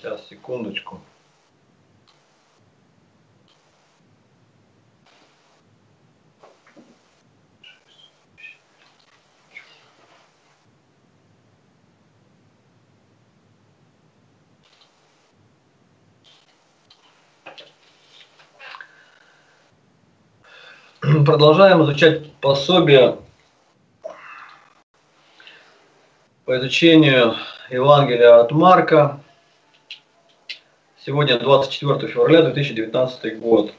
Сейчас, секундочку. Продолжаем изучать пособие по изучению Евангелия от Марка. Сегодня 24 февраля 2019 год.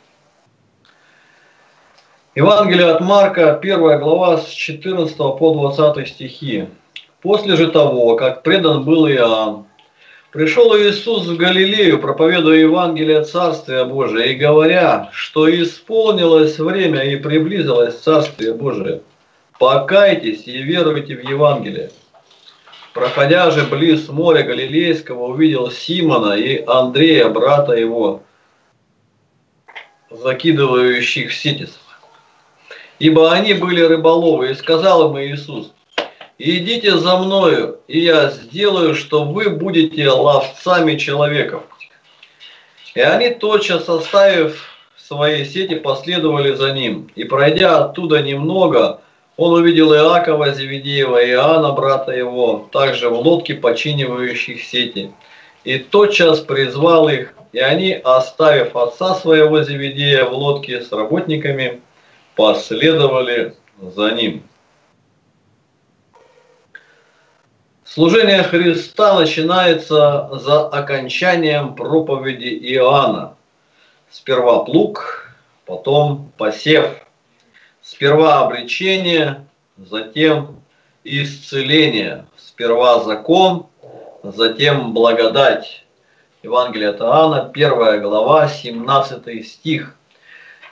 Евангелие от Марка, первая глава с 14 по 20 стихи. После же того, как предан был Иоанн, пришел Иисус в Галилею, проповедуя Евангелие Царствия Божия и говоря, что исполнилось время и приблизилось Царствие Божие. Покайтесь и веруйте в Евангелие. Проходя же близ моря Галилейского, увидел Симона и Андрея, брата его, закидывающих сетис. Ибо они были рыболовы, и сказал им Иисус, «Идите за мною, и я сделаю, что вы будете ловцами человеков». И они, тотчас оставив свои сети, последовали за ним. И пройдя оттуда немного, он увидел Иакова, Зеведеева и Иоанна, брата его, также в лодке, починивающих сети. И тотчас призвал их, и они, оставив отца своего Зеведея в лодке с работниками, последовали за ним. Служение Христа начинается за окончанием проповеди Иоанна. Сперва плуг, потом посев – Сперва обличение, затем исцеление. Сперва закон, затем благодать. Евангелие от Иоанна, 1 глава, 17 стих.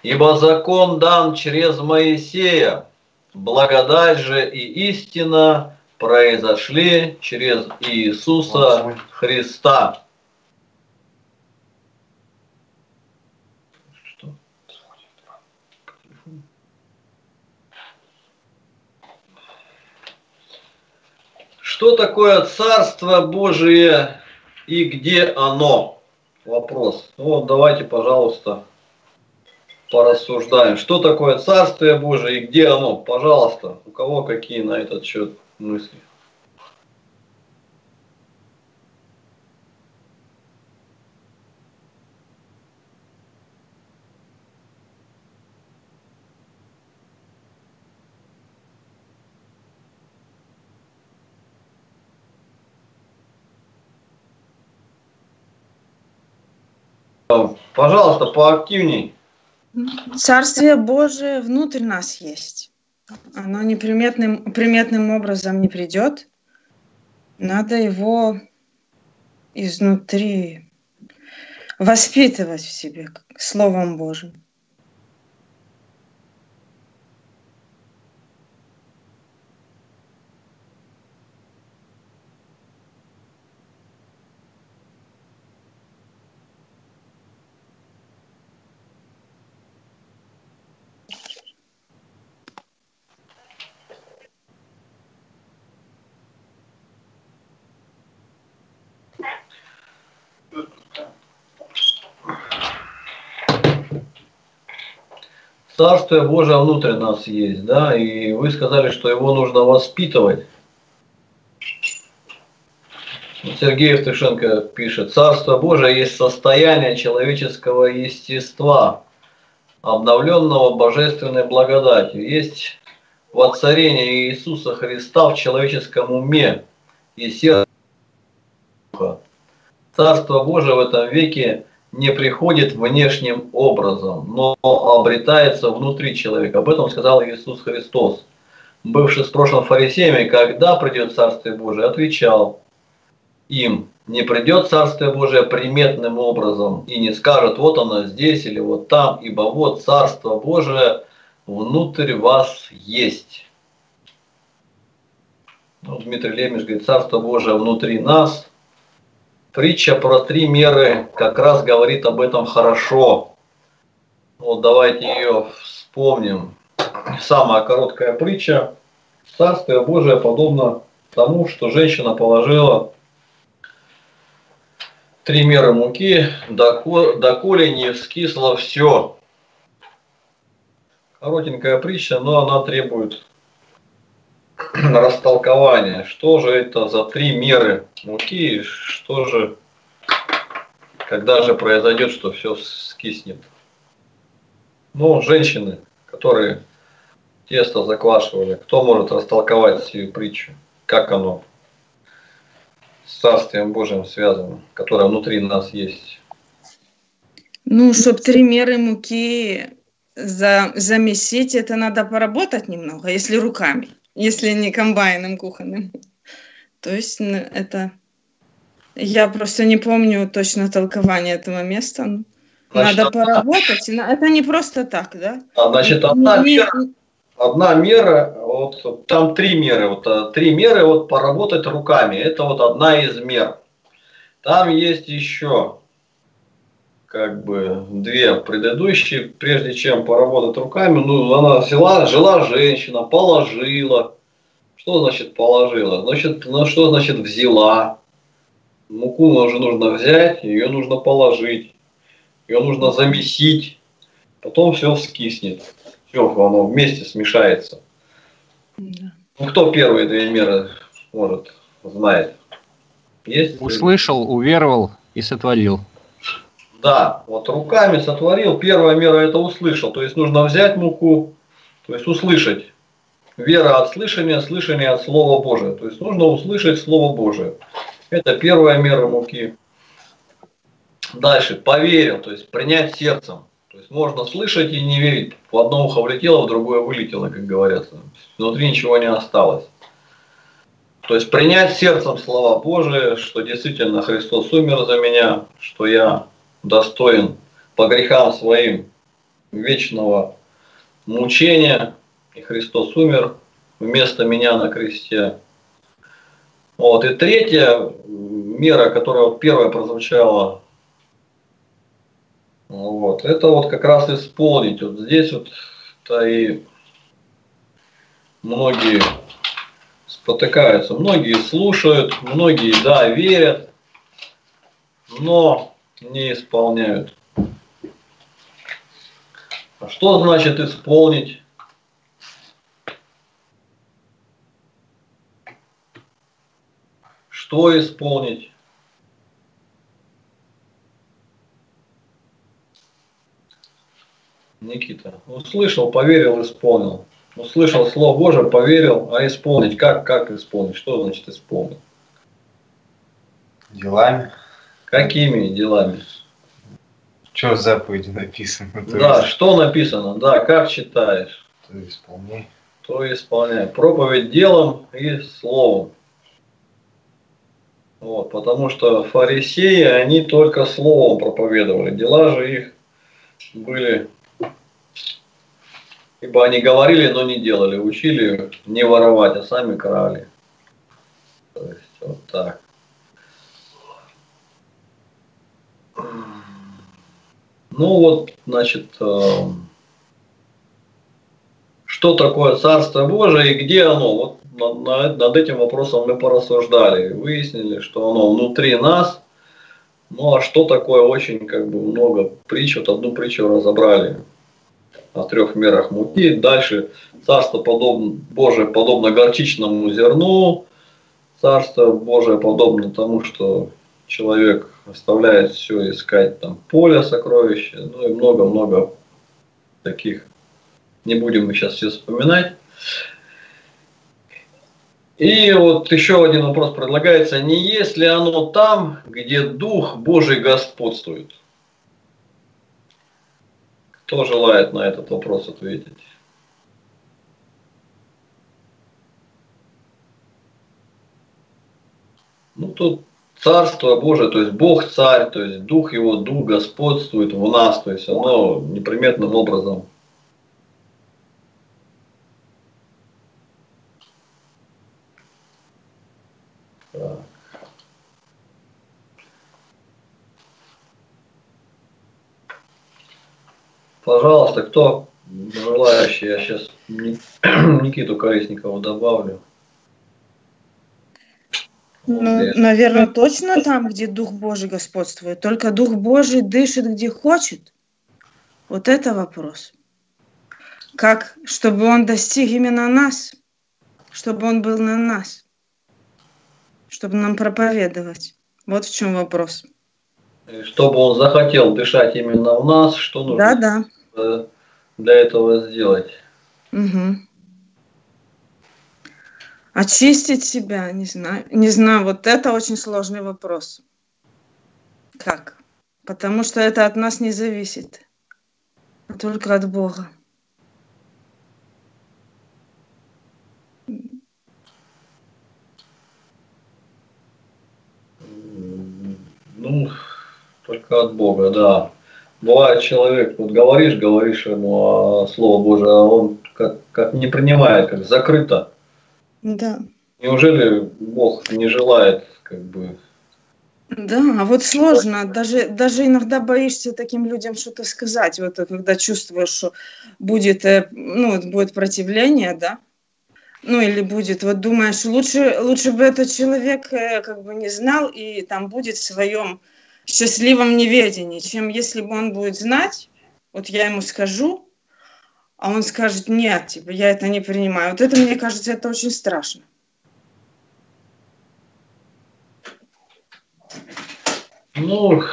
«Ибо закон дан через Моисея, благодать же и истина произошли через Иисуса Христа». Что такое Царство Божие и где оно? Вопрос. Ну, вот давайте, пожалуйста, порассуждаем. Что такое Царствие Божие и где оно? Пожалуйста, у кого какие на этот счет мысли? Пожалуйста, поактивней. Царствие Божие внутрь нас есть. Оно неприметным приметным образом не придет. Надо его изнутри воспитывать в себе Словом Божьим. Царствие Божие внутрь нас есть, да, и вы сказали, что его нужно воспитывать. Сергей Евтушенко пишет, Царство Божие есть состояние человеческого естества, обновленного божественной благодатью. Есть воцарение Иисуса Христа в человеческом уме и сердце. Царство Божие в этом веке не приходит внешним образом, но обретается внутри человека. Об этом сказал Иисус Христос, бывший с прошлым фарисеями, когда придет Царствие Божие, отвечал им, не придет Царствие Божие приметным образом и не скажет, вот оно здесь или вот там, ибо вот Царство Божие внутрь вас есть. Ну, Дмитрий Лемеш говорит, Царство Божие внутри нас, Притча про три меры как раз говорит об этом хорошо. Вот давайте ее вспомним. Самая короткая притча. Царствие Божие подобно тому, что женщина положила три меры муки, доколе не вскисло все. Коротенькая притча, но она требует растолкования. Что же это за три меры муки, что же, когда же произойдет, что все скиснет. Ну, женщины, которые тесто заквашивали, кто может растолковать всю притчу, как оно с Царствием Божьим связано, которое внутри нас есть? Ну, чтобы три меры муки за, замесить, это надо поработать немного, если руками, если не комбайном кухонным. То есть это... Я просто не помню точно толкование этого места. Значит, надо поработать. Это не просто так, да? А, значит, одна не, мера, одна мера, вот там три меры, вот э, три меры, вот поработать руками, это вот одна из мер. Там есть еще как бы две предыдущие, прежде чем поработать руками, ну, она взяла, жила женщина, положила. Что значит положила? Значит, ну, что значит взяла? Муку уже нужно взять, ее нужно положить, ее нужно замесить, потом все вскиснет. Все, оно вместе смешается. Да. Ну, кто первые две меры может, знает? Есть? Услышал, уверовал и сотворил. Да, вот руками сотворил. Первая мера это услышал. То есть нужно взять муку, то есть услышать. Вера от слышания, слышание от Слова Божия. То есть нужно услышать Слово Божие. Это первая мера муки. Дальше, поверил, то есть принять сердцем. То есть можно слышать и не верить. В одно ухо влетело, в другое вылетело, как говорят. Внутри ничего не осталось. То есть принять сердцем слова Божие, что действительно Христос умер за меня, что я достоин по грехам своим вечного мучения, и Христос умер вместо меня на кресте. Вот. И третья мера, которая вот первая прозвучала, вот, это вот как раз исполнить. Вот здесь вот то и многие спотыкаются, многие слушают, многие, да, верят, но не исполняют. А что значит исполнить? Что исполнить? Никита. Услышал, поверил, исполнил. Услышал Слово Божие, поверил, а исполнить? Как, как исполнить? Что значит исполнить? Делами. Какими делами? Что в заповеди написано? да, есть... что написано, да, как читаешь. То исполняй. То исполняй. Проповедь делом и словом. Вот, потому что фарисеи, они только словом проповедовали. Дела же их были, ибо они говорили, но не делали. Учили не воровать, а сами крали. То есть вот так. Ну вот, значит, э, что такое Царство Божие и где оно? Вот над, над этим вопросом мы порассуждали, выяснили, что оно внутри нас. Ну а что такое очень как бы много притч, вот одну притчу разобрали о трех мерах муки. Дальше Царство подобно, Божие подобно горчичному зерну. Царство Божие подобно тому, что человек оставляет все искать там поле сокровища, ну и много-много таких. Не будем мы сейчас все вспоминать. И вот еще один вопрос предлагается. Не есть ли оно там, где Дух Божий господствует? Кто желает на этот вопрос ответить? Ну, тут Царство Божие, то есть Бог царь, то есть Дух Его, Дух господствует в нас, то есть оно неприметным образом Пожалуйста, кто желающий, я сейчас Никиту Колесникова добавлю. Ну, наверное, точно там, где Дух Божий господствует. Только Дух Божий дышит, где хочет. Вот это вопрос. Как, чтобы он достиг именно нас, чтобы он был на нас, чтобы нам проповедовать. Вот в чем вопрос. Чтобы он захотел дышать именно в нас, что нужно да, да. для этого сделать? Угу. Очистить себя, не знаю. Не знаю, вот это очень сложный вопрос. Как? Потому что это от нас не зависит, а только от Бога. Ну, только от Бога, да. Бывает человек, вот говоришь, говоришь ему а Слово Божие, а он как, как не принимает, как закрыто. Да. Неужели Бог не желает как бы? Да, а вот сложно, даже, даже иногда боишься таким людям что-то сказать, вот когда чувствуешь, что будет, э, ну, будет противление, да, ну или будет, вот думаешь, лучше, лучше бы этот человек э, как бы не знал и там будет в своем счастливом неведении, чем если бы он будет знать, вот я ему скажу, а он скажет, нет, типа, я это не принимаю. Вот это, мне кажется, это очень страшно. Ну,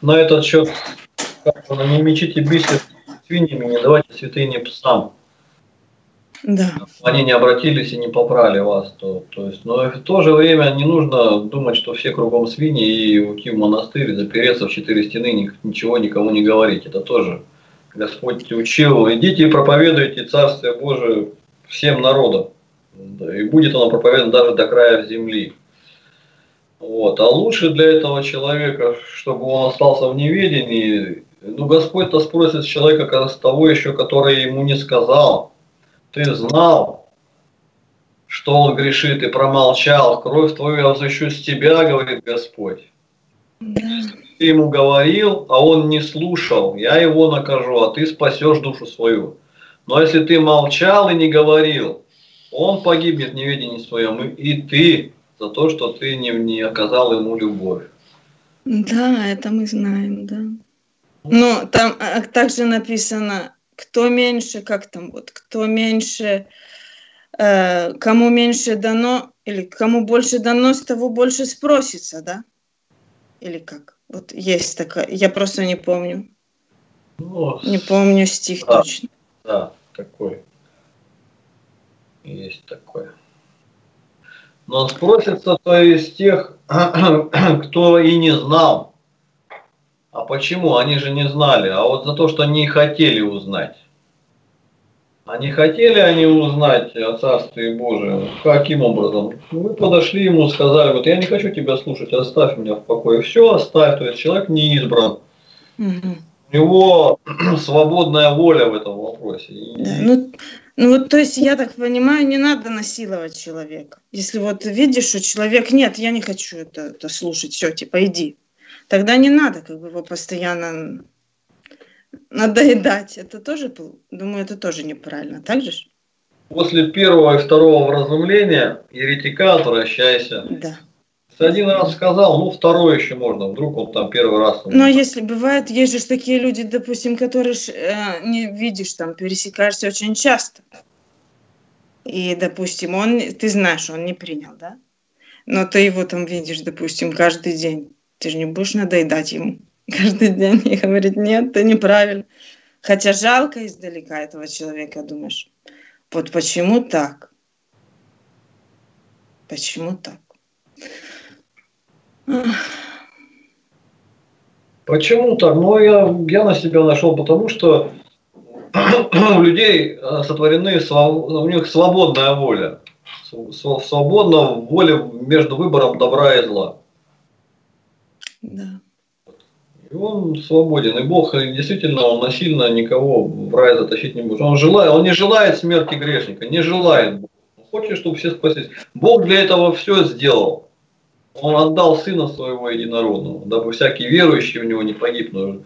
на этот счет, не мечите бисер свиньями, не давайте святыни псам. Да. Они не обратились и не попрали вас. То, то есть, но в то же время не нужно думать, что все кругом свиньи и уйти в монастырь, запереться в четыре стены, ничего никому не говорить. Это тоже Господь учил. Идите и проповедуйте Царствие Божие всем народам. И будет оно проповедано даже до края земли. Вот. А лучше для этого человека, чтобы он остался в неведении, ну, Господь-то спросит с человека с того еще, который ему не сказал ты знал, что он грешит и промолчал, кровь твою я взыщу с тебя, говорит Господь. Ты ему говорил, а он не слушал, я его накажу, а ты спасешь душу свою. Но если ты молчал и не говорил, он погибнет в неведении своем, и ты за то, что ты не, не оказал ему любовь. Да, это мы знаем, да. Но там а, также написано, кто меньше, как там вот, кто меньше, э, кому меньше дано, или кому больше дано, с того больше спросится, да? Или как? Вот есть такая, я просто не помню. Ну, не помню стих да, точно. Да, такой. Есть такой. Но спросится то из тех, кто и не знал, а почему? Они же не знали. А вот за то, что не хотели узнать. А не хотели они узнать о Царстве Божьем? Каким образом? Вы подошли ему, сказали, вот я не хочу тебя слушать, оставь меня в покое. Все, оставь. То есть человек не избран. Угу. У него свободная воля в этом вопросе. Да, ну, ну вот, то есть, я так понимаю, не надо насиловать человека. Если вот видишь, что человек, нет, я не хочу это, это слушать, все, типа, иди тогда не надо как бы его постоянно надоедать. Это тоже, думаю, это тоже неправильно. Так же? После первого и второго вразумления еретика отвращайся. Да. Ты один раз сказал, ну второй еще можно, вдруг он там первый раз. Но если бывает, есть же такие люди, допустим, которые э, не видишь, там пересекаешься очень часто. И, допустим, он, ты знаешь, он не принял, да? Но ты его там видишь, допустим, каждый день. Ты же не будешь надоедать ему каждый день и говорить, нет, это неправильно. Хотя жалко издалека этого человека, думаешь, вот почему так? Почему так? Почему так? Ну, я, я на себя нашел, потому что у людей э, сотворены, у них свободная воля. Свободна воля между выбором добра и зла. Да. И он свободен. И Бог действительно он насильно никого в рай затащить не будет. Он, желает, он не желает смерти грешника, не желает. Он хочет, чтобы все спаслись. Бог для этого все сделал. Он отдал Сына Своего Единородного, дабы всякий верующий в Него не погиб, но,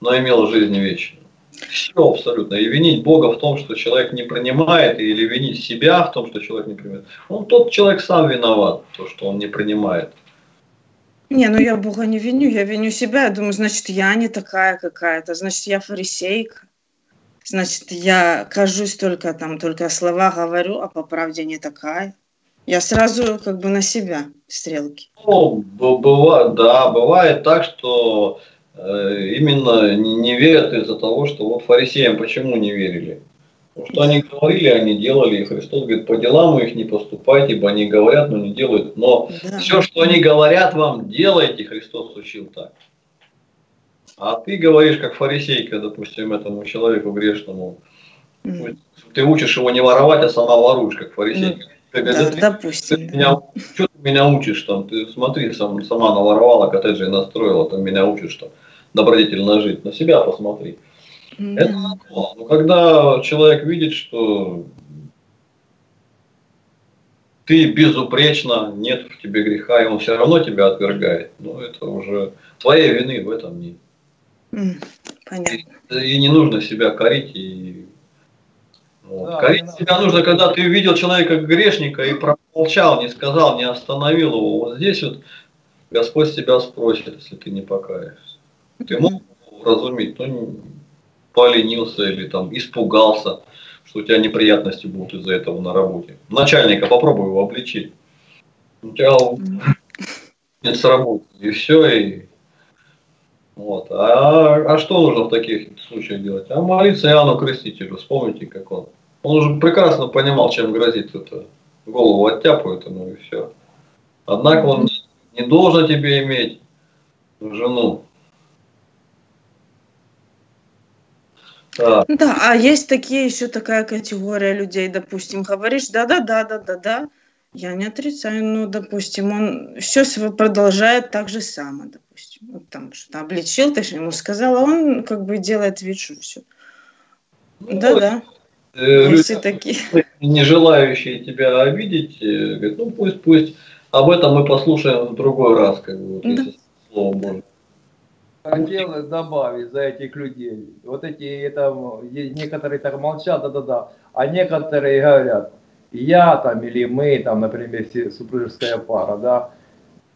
но имел жизнь вечную. Все абсолютно. И винить Бога в том, что человек не принимает, или винить себя в том, что человек не принимает. Он тот человек сам виноват, то, что он не принимает. Не, ну я Бога не виню, я виню себя. Я думаю, значит, я не такая какая-то, значит, я фарисейка. Значит, я кажусь только там, только слова говорю, а по правде не такая. Я сразу как бы на себя стрелки. Ну, бывает, да, бывает так, что э, именно не, не верят из-за того, что вот фарисеям почему не верили. Что они говорили, они делали, и Христос говорит, по делам их не поступайте, ибо они говорят, но не делают. Но да. все, что они говорят вам, делайте, Христос учил так. А ты говоришь, как фарисейка, допустим, этому человеку грешному, mm. ты учишь его не воровать, а сама воруешь, как фарисейка. Mm. Да, ты, допустим. Ты меня, что ты меня учишь там? Ты смотри, сам, сама наворовала коттеджи и настроила, там меня учишь, что добродетельно жить. На себя посмотри. Это нормально. Но когда человек видит, что ты безупречно, нет в тебе греха, и он все равно тебя отвергает, ну это уже твоей вины в этом нет. Понятно. И, и не нужно себя корить и вот. Да, Корить себя нужно, когда ты увидел человека грешника и промолчал, не сказал, не остановил его. Вот здесь вот Господь тебя спросит, если ты не покаешься. Ты мог разуметь, но не поленился или там испугался, что у тебя неприятности будут из-за этого на работе. Начальника попробуй его обличить. У тебя нет сработает, и все, и вот. А, а что нужно в таких случаях делать? А молиться Иоанну Крестителю. Вспомните, как он он уже прекрасно понимал, чем грозит это. Голову оттяпают ему и все. Однако он не должен тебе иметь жену. Да. да, а есть такие еще такая категория людей, допустим, говоришь, да-да-да, да-да-да, я не отрицаю, но, допустим, он все продолжает так же самое, допустим, вот там что-то обличил, ты же ему сказала, он как бы делает вид, что все. Ну, да-да. Э, люди, такие. не желающие тебя обидеть, э, говорят, ну пусть, пусть. Об этом мы послушаем в другой раз, как бы, вот, да. если слово можно. Хотелось добавить за этих людей. Вот эти, там, некоторые так молчат, да-да-да, а некоторые говорят, я там или мы, там, например, супружеская пара, да,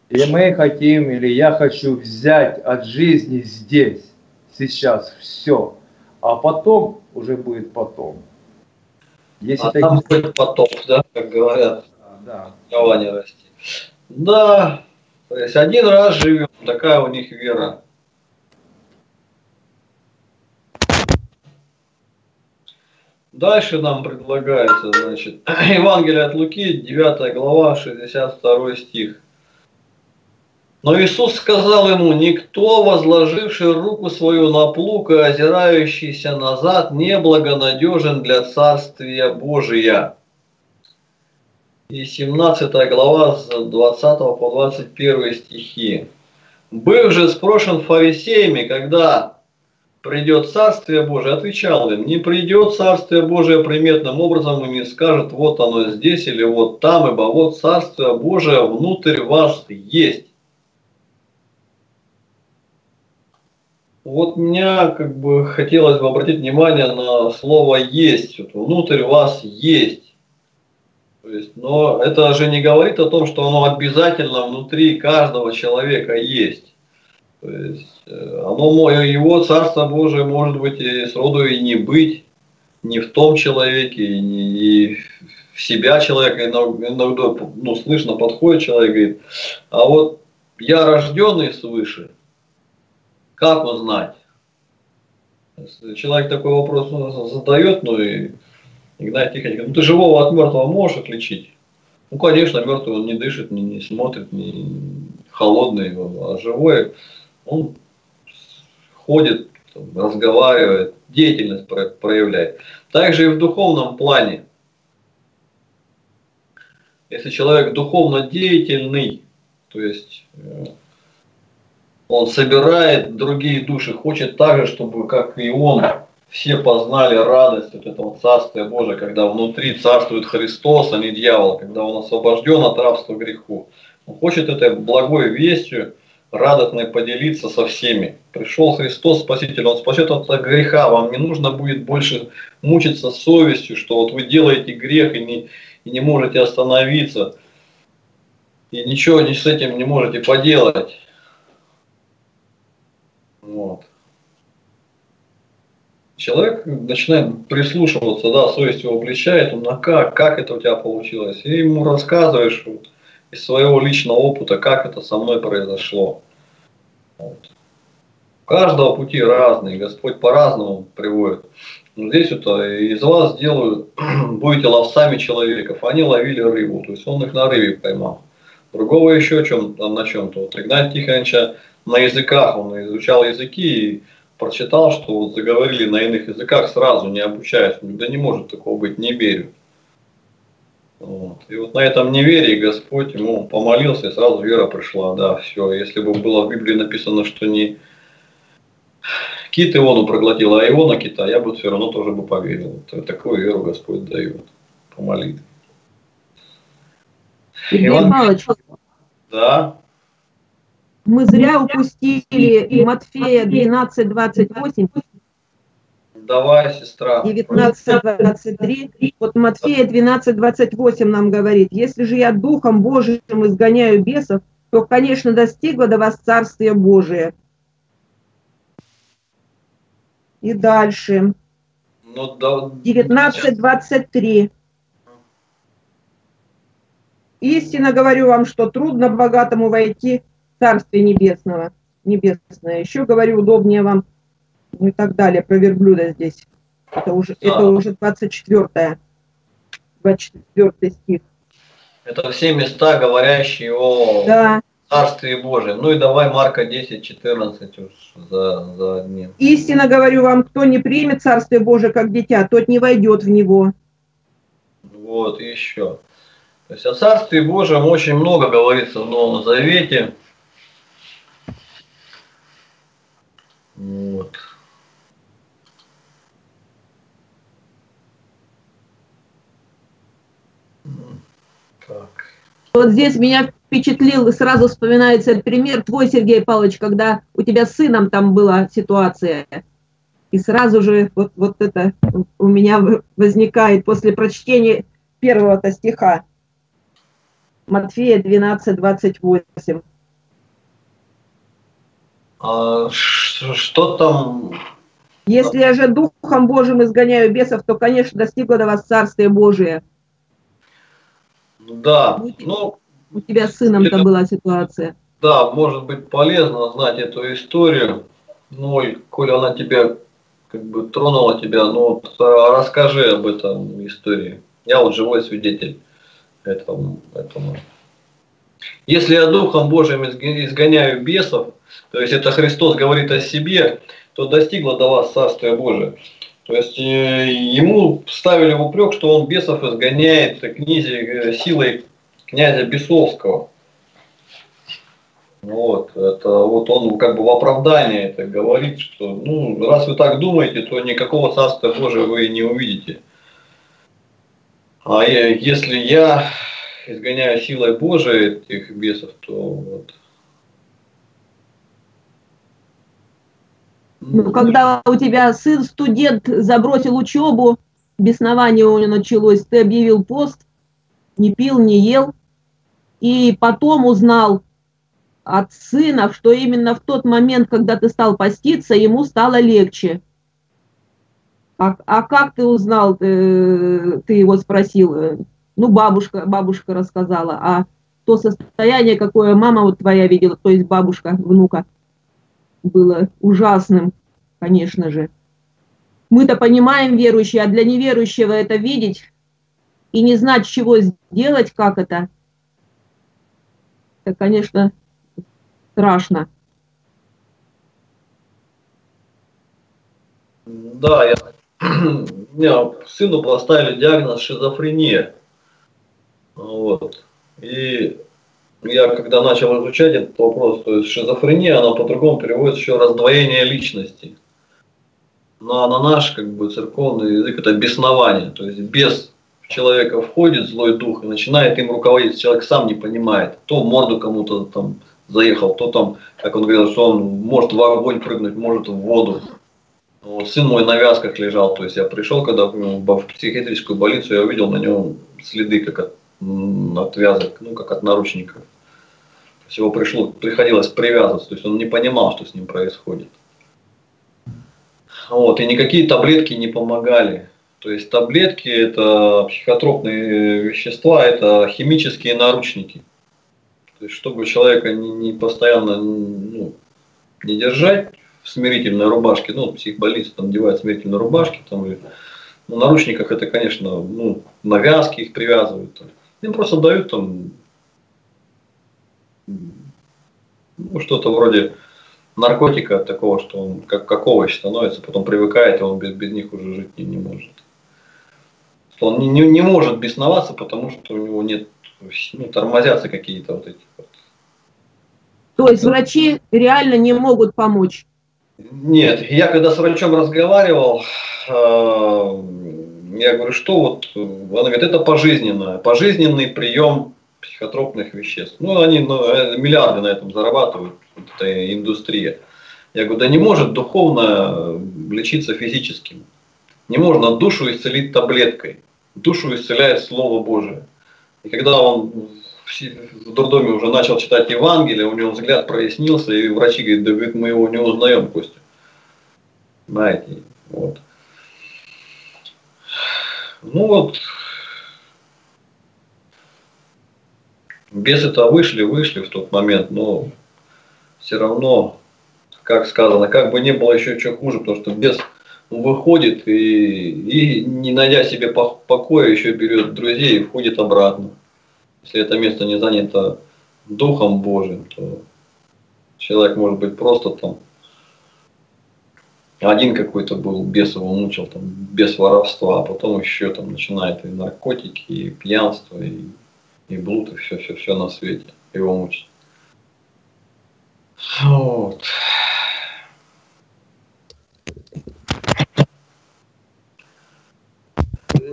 и мы хотим, или я хочу взять от жизни здесь, сейчас, все, а потом уже будет потом. Если а такие... там будет потоп, да, как говорят. Да. Расти. Да, то есть один раз живем, такая у них вера. Дальше нам предлагается, значит, Евангелие от Луки, 9 глава, 62 стих. Но Иисус сказал ему, никто, возложивший руку свою на плуг и озирающийся назад, не благонадежен для Царствия Божия. И 17 глава с 20 по 21 стихи. Быв же спрошен фарисеями, когда придет Царствие Божие, отвечал им, не придет Царствие Божие приметным образом и не скажет, вот оно здесь или вот там, ибо вот Царствие Божие внутрь вас есть. Вот меня как бы хотелось бы обратить внимание на слово «есть». Вот внутрь вас есть. То есть, но это же не говорит о том, что оно обязательно внутри каждого человека есть. То есть, э, оно, его Царство Божие может быть и сроду и не быть, не в том человеке, и, не, и в себя человека иногда, иногда ну, слышно подходит человек и говорит, а вот я рожденный свыше – как узнать? Человек такой вопрос задает, ну и Игнатий Тихоненко, ну ты живого от мертвого можешь отличить? Ну, конечно, мертвый он не дышит, не, не смотрит, не холодный, а живой он ходит, там, разговаривает, деятельность проявляет. Также и в духовном плане. Если человек духовно деятельный, то есть э, он собирает другие души, хочет так же, чтобы, как и он, все познали радость от этого Царствия Божия, когда внутри царствует Христос, а не дьявол, когда он освобожден от рабства греху. Он хочет этой благой вестью радостный поделиться со всеми. Пришел Христос, Спаситель, Он спасет от греха. Вам не нужно будет больше мучиться совестью, что вот вы делаете грех и не, и не можете остановиться. И ничего не с этим не можете поделать. Вот. Человек начинает прислушиваться, да, совесть его обличает, он, а как, как это у тебя получилось? И ему рассказываешь вот, из своего личного опыта, как это со мной произошло. Вот. У каждого пути разные, Господь по-разному приводит. Но здесь вот а, из вас сделают, будете ловцами человеков. Они ловили рыбу, то есть он их на рыбе поймал. Другого еще чем, на чем-то. Вот Игнат Тихоновича на языках, он изучал языки и прочитал, что вот заговорили на иных языках сразу, не обучаясь. Да не может такого быть, не верю. Вот. И вот на этом неверии Господь ему помолился, и сразу вера пришла. Да, все. Если бы было в Библии написано, что не кит Иону проглотил, а Иона кита, я бы все равно тоже бы поверил. Такую веру Господь дает по молитве. Иван... Павлович, да. Мы зря упустили Матфея 12.28. Давай, сестра. 19.23. Вот Матфея 12.28 нам говорит, если же я Духом Божьим изгоняю бесов, то, конечно, достигло до вас Царствие Божие. И дальше. Ну, да, 19.23. Истинно говорю вам, что трудно богатому войти Царствие Небесного, Небесное. Еще говорю, удобнее вам, ну и так далее, про верблюда здесь. Это уже, да. это уже 24, 24 стих. Это все места, говорящие о да. Царстве Божьем. Ну и давай Марка 10, 14 уж за, за одним. Истинно говорю вам, кто не примет Царствие Божие как дитя, тот не войдет в него. Вот, еще. То есть о Царстве Божьем очень много говорится в Новом Завете. Вот. Так. Вот здесь меня впечатлил, сразу вспоминается пример твой, Сергей Павлович, когда у тебя с сыном там была ситуация. И сразу же вот, вот это у меня возникает после прочтения первого-то стиха. Матфея 12, 28. А что там? Если я же Духом Божьим изгоняю бесов, то, конечно, достигло до вас Царствие Божие. Да, ну, ну у тебя с сыном-то это, была ситуация. Да, может быть полезно знать эту историю. Ну, коль она тебя как бы тронула тебя, ну вот, а расскажи об этом истории. Я вот живой свидетель этому. этому. Если я Духом Божьим изгоняю бесов, то есть это Христос говорит о себе, то достигло до вас Царствие Божие. То есть э, ему ставили в упрек, что он бесов изгоняет книзе, э, силой князя Бесовского. Вот, это вот он как бы в оправдании это говорит, что ну, раз вы так думаете, то никакого Царства Божия вы не увидите. А если я изгоняю силой Божией этих бесов, то вот, Ну, когда у тебя сын, студент, забросил учебу, беснование у него началось, ты объявил пост, не пил, не ел, и потом узнал от сына, что именно в тот момент, когда ты стал поститься, ему стало легче. А, а как ты узнал, э, ты его спросил? Ну, бабушка, бабушка рассказала. А то состояние, какое мама вот твоя видела, то есть бабушка, внука, было ужасным, конечно же. Мы-то понимаем верующие, а для неверующего это видеть и не знать, чего сделать, как это, это, конечно, страшно. Да, я, меня сыну поставили диагноз шизофрения. Вот. И я когда начал изучать этот вопрос, то есть шизофрения, она по-другому переводится еще раздвоение личности. Ну а на наш как бы церковный язык это беснование, то есть без человека входит злой дух и начинает им руководить, человек сам не понимает, то морду кому-то там заехал, то там, как он говорил, что он может в огонь прыгнуть, может в воду. Вот, сын мой на вязках лежал, то есть я пришел, когда в психиатрическую больницу, я увидел на нем следы, как от, от вязок, ну, как от наручников. То есть его пришло, приходилось привязываться, то есть он не понимал, что с ним происходит. Вот, и никакие таблетки не помогали. То есть таблетки это психотропные вещества, это химические наручники. То есть чтобы человека не, не постоянно ну, не держать в смирительной рубашке, ну, психбольницы там надевают смирительные рубашки, там, или, ну, наручниках это, конечно, ну, навязки их привязывают. Им просто дают там ну, что-то вроде наркотика такого, что он как, как овощ становится, потом привыкает, и он без, без них уже жить не, не может. Он не, не, не может бесноваться, потому что у него нет, ну, тормозятся какие-то вот эти вот. То есть врачи реально не могут помочь? Нет, я когда с врачом разговаривал, э, я говорю, что вот, она говорит, это пожизненное, пожизненный прием психотропных веществ. Ну, они ну, э, миллиарды на этом зарабатывают, это индустрия. Я говорю, да не может духовно лечиться физическим. Не можно душу исцелить таблеткой. Душу исцеляет Слово Божие. И когда он в дурдоме уже начал читать Евангелие, у него взгляд прояснился, и врачи говорят, да говорит, мы его не узнаем, Костя. Знаете, вот. Ну вот, бесы-то вышли, вышли в тот момент, но все равно, как сказано, как бы не было еще что хуже, потому что бес выходит и, и не найдя себе покоя, еще берет друзей и входит обратно. Если это место не занято Духом Божьим, то человек может быть просто там один какой-то был, бес его мучил, там, без воровства, а потом еще там начинает и наркотики, и пьянство, и, и блуд, и все, все, все на свете его мучить. Вот.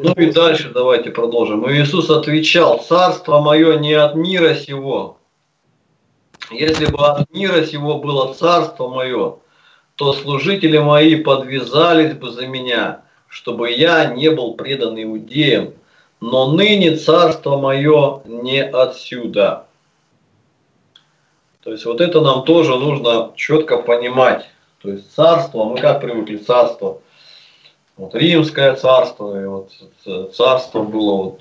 Ну и дальше давайте продолжим. И Иисус отвечал, царство мое не от мира сего. Если бы от мира сего было царство мое, то служители мои подвязались бы за меня, чтобы я не был предан иудеям. Но ныне царство мое не отсюда. То есть вот это нам тоже нужно четко понимать. То есть царство, мы как привыкли, царство – вот Римское царство, и вот царство было вот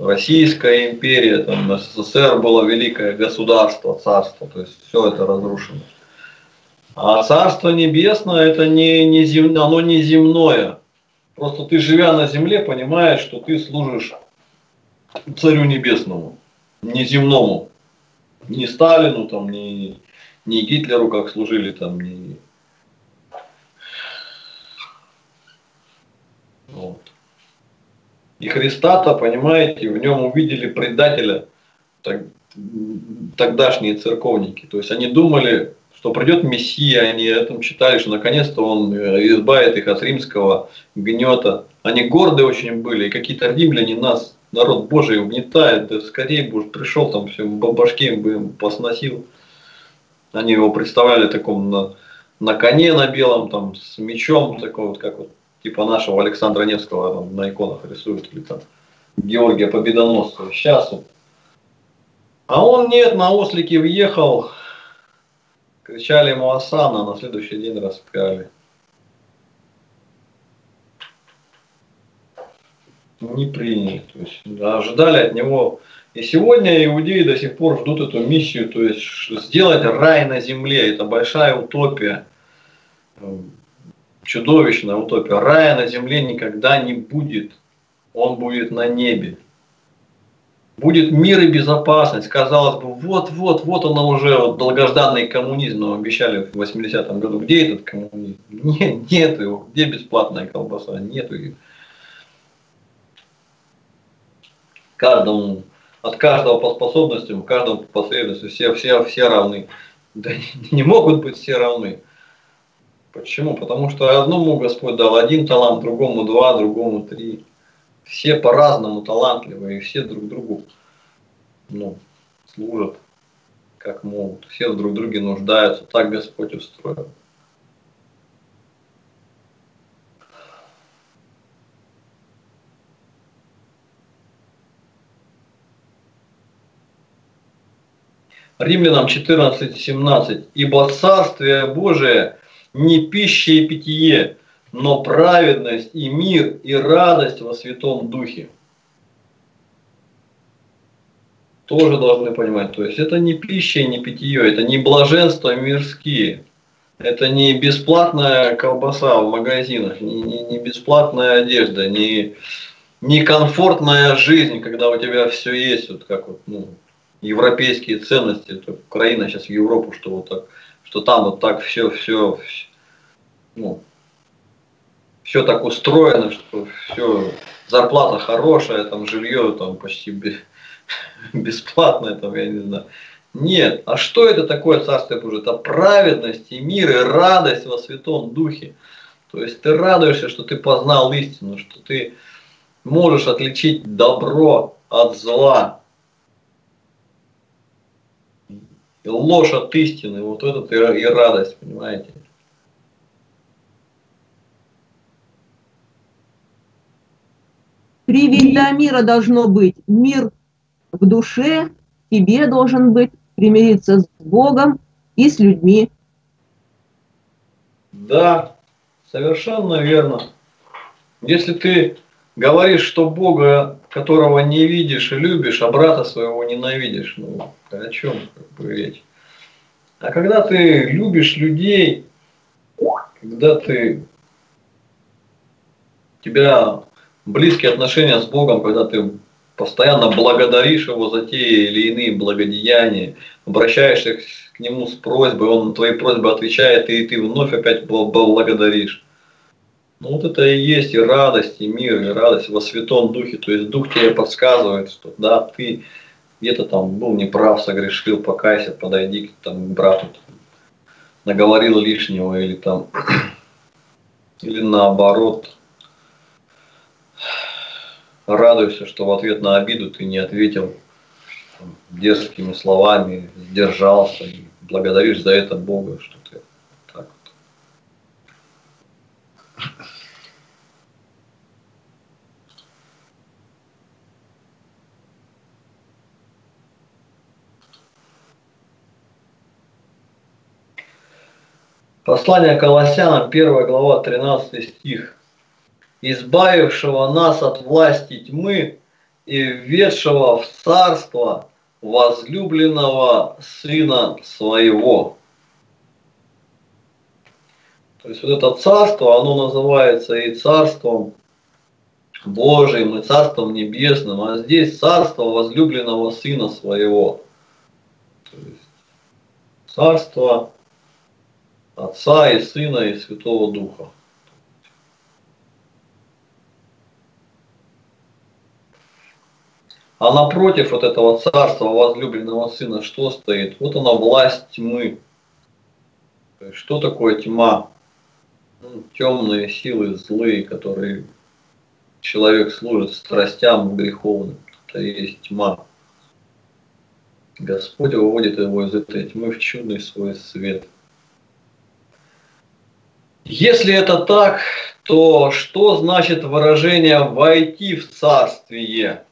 Российская империя, там СССР было великое государство, царство, то есть все это разрушено. А царство небесное это не, не земное, оно не земное. Просто ты живя на земле понимаешь, что ты служишь царю небесному, не земному, не Сталину, там, не, не Гитлеру, как служили там, не Вот. И Христа-то, понимаете, в нем увидели предателя так, тогдашние церковники. То есть они думали, что придет Мессия, они этом читали, что наконец-то он э, избавит их от римского гнета. Они горды очень были, и какие-то римляне нас, народ Божий, угнетает, да скорее бы уж пришел, там все башки бы им посносил. Они его представляли таком на, на коне на белом, там, с мечом, такой вот, как вот типа нашего Александра Невского там, на иконах рисуют, или там Георгия Победоносца. Сейчас вот. А он нет, на ослике въехал, кричали ему Асана, на следующий день распяли. Не приняли. То есть ожидали от него. И сегодня иудеи до сих пор ждут эту миссию, то есть сделать рай на земле. Это большая утопия чудовищная утопия. Рая на земле никогда не будет. Он будет на небе. Будет мир и безопасность. Казалось бы, вот-вот, вот оно уже, вот долгожданный коммунизм нам обещали в 80-м году. Где этот коммунизм? Нет, нет его. Где бесплатная колбаса? Нету ее. Каждому, от каждого по способностям, каждому по потребностям, все, все, все равны. Да не, не могут быть все равны. Почему? Потому что одному Господь дал один талант, другому два, другому три. Все по-разному талантливые, все друг другу ну, служат. как могут. Все друг друге нуждаются. Так Господь устроил. Римлянам 14:17. Ибо Царствие Божие не пища и питье, но праведность и мир и радость во Святом Духе. Тоже должны понимать. То есть это не пища и не питье, это не блаженство мирские. Это не бесплатная колбаса в магазинах, не, не, не бесплатная одежда, не, не комфортная жизнь, когда у тебя все есть, вот как вот, ну, европейские ценности, это Украина сейчас в Европу, что вот так, что там вот так все, все, ну, все так устроено, что все, зарплата хорошая, там жилье там почти бесплатное, там, я не знаю. Нет, а что это такое Царствие Божие? Это праведность и мир, и радость во Святом Духе. То есть ты радуешься, что ты познал истину, что ты можешь отличить добро от зла, ложь от истины, вот это и радость, понимаете? Три мира должно быть. Мир в душе, тебе должен быть, примириться с Богом и с людьми. Да, совершенно верно. Если ты говоришь, что Бога, которого не видишь и любишь, а брата своего ненавидишь, ну, о чем как бы речь? А когда ты любишь людей, когда ты тебя близкие отношения с Богом, когда ты постоянно благодаришь Его за те или иные благодеяния, обращаешься к Нему с просьбой, Он на твои просьбы отвечает, и ты вновь опять благодаришь. Ну вот это и есть и радость, и мир, и радость во Святом Духе. То есть Дух тебе подсказывает, что да, ты где-то там был неправ, согрешил, покайся, подойди к там, брату, наговорил лишнего или там, или наоборот, радуйся, что в ответ на обиду ты не ответил там, дерзкими словами, сдержался и благодаришь за это Бога, что ты так вот. Послание Колоссянам, 1 глава, 13 стих избавившего нас от власти тьмы и введшего в царство возлюбленного Сына Своего. То есть вот это царство, оно называется и царством Божиим, и царством небесным, а здесь царство возлюбленного Сына Своего. То есть царство Отца и Сына и Святого Духа. А напротив вот этого царства возлюбленного сына что стоит? Вот она власть тьмы. Что такое тьма? Ну, темные силы, злые, которые человек служит страстям греховным. Это и есть тьма. Господь выводит его из этой тьмы в чудный свой свет. Если это так, то что значит выражение «войти в царствие»?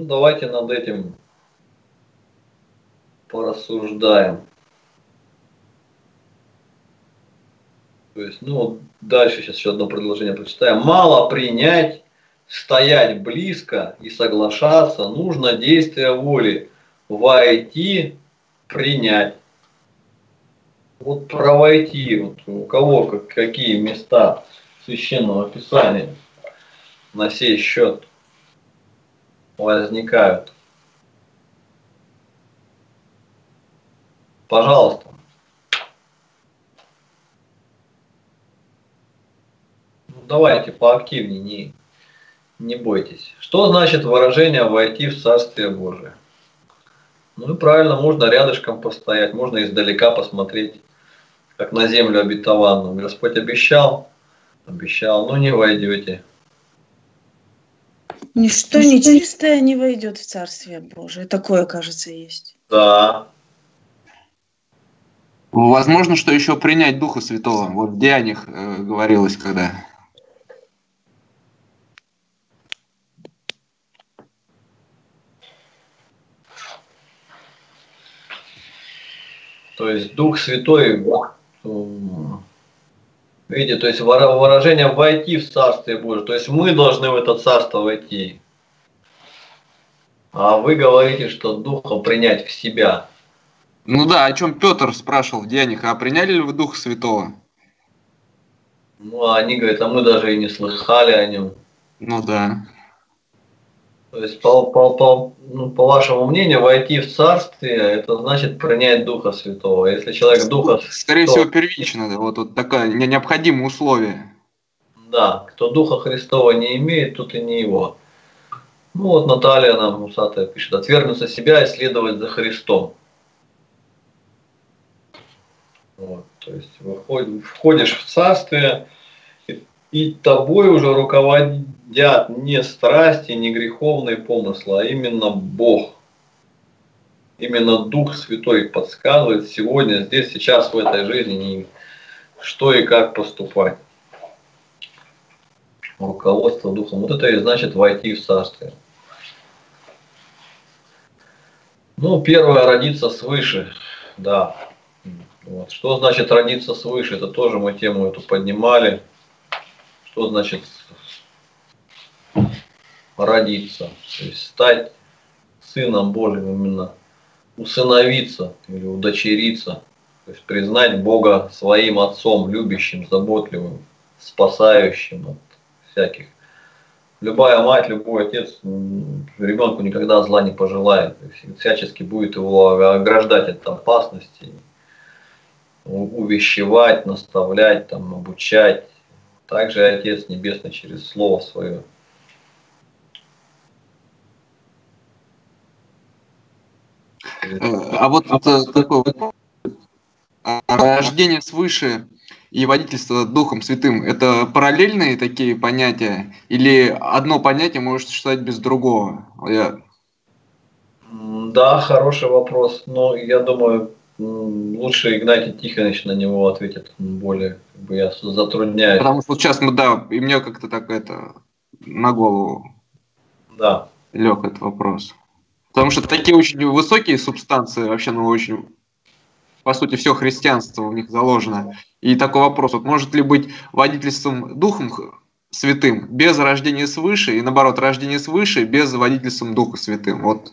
Ну, давайте над этим порассуждаем. То есть, ну, дальше сейчас еще одно предложение прочитаем. Мало принять, стоять близко и соглашаться, нужно действие воли. Войти, принять. Вот про войти, вот у кого как, какие места священного писания на сей счет возникают. Пожалуйста. Ну, давайте поактивнее, не, не бойтесь. Что значит выражение «войти в Царствие Божие»? Ну и правильно, можно рядышком постоять, можно издалека посмотреть, как на землю обетованную. Господь обещал, обещал, но не войдете. Ничто нечистое не войдет в Царствие Божие. Такое, кажется, есть. Да. Возможно, что еще принять Духа Святого. Вот в Деяниях э, говорилось, когда То есть Дух Святой, видите, то есть выражение «войти в Царствие Божие», то есть мы должны в это Царство войти. А вы говорите, что Духа принять в себя. Ну да, о чем Петр спрашивал в Деяниях, а приняли ли вы Духа Святого? Ну, а они говорят, а мы даже и не слыхали о нем. Ну да. То есть, по, по, по, ну, по вашему мнению, войти в царствие, это значит принять Духа Святого. Если человек Духа Скорее Святого, всего, первично, да, вот, вот такое необходимое условие. Да, кто Духа Христова не имеет, тут и не его. Ну вот Наталья нам усатая пишет, отвергнуться себя и следовать за Христом. Вот, то есть выходишь, входишь в царствие, и тобой уже руководят не страсти, не греховные помыслы, а именно Бог. Именно Дух Святой подсказывает сегодня, здесь, сейчас, в этой жизни, что и как поступать. Руководство Духом. Вот это и значит войти в Царствие. Ну, первое, родиться свыше, да. Вот. Что значит родиться свыше? Это тоже мы тему эту поднимали. Что значит родиться? То есть стать сыном Божьим именно, усыновиться или удочериться. То есть признать Бога своим отцом, любящим, заботливым, спасающим от всяких. Любая мать, любой отец ребенку никогда зла не пожелает. Всячески будет его ограждать от опасностей, увещевать, наставлять, там, обучать, также Отец Небесный через Слово Свое. А вот такой вот рождение свыше и водительство Духом Святым – это параллельные такие понятия? Или одно понятие может существовать без другого? Я... Да, хороший вопрос. Но я думаю, лучше Игнатий Тихонович на него ответит более, как бы я затрудняюсь. Потому что сейчас мы, да, и мне как-то так это на голову да. лег этот вопрос. Потому что такие очень высокие субстанции, вообще, ну, очень, по сути, все христианство в них заложено. И такой вопрос, вот может ли быть водительством Духом Святым без рождения свыше, и наоборот, рождение свыше без водительством Духа Святым? Вот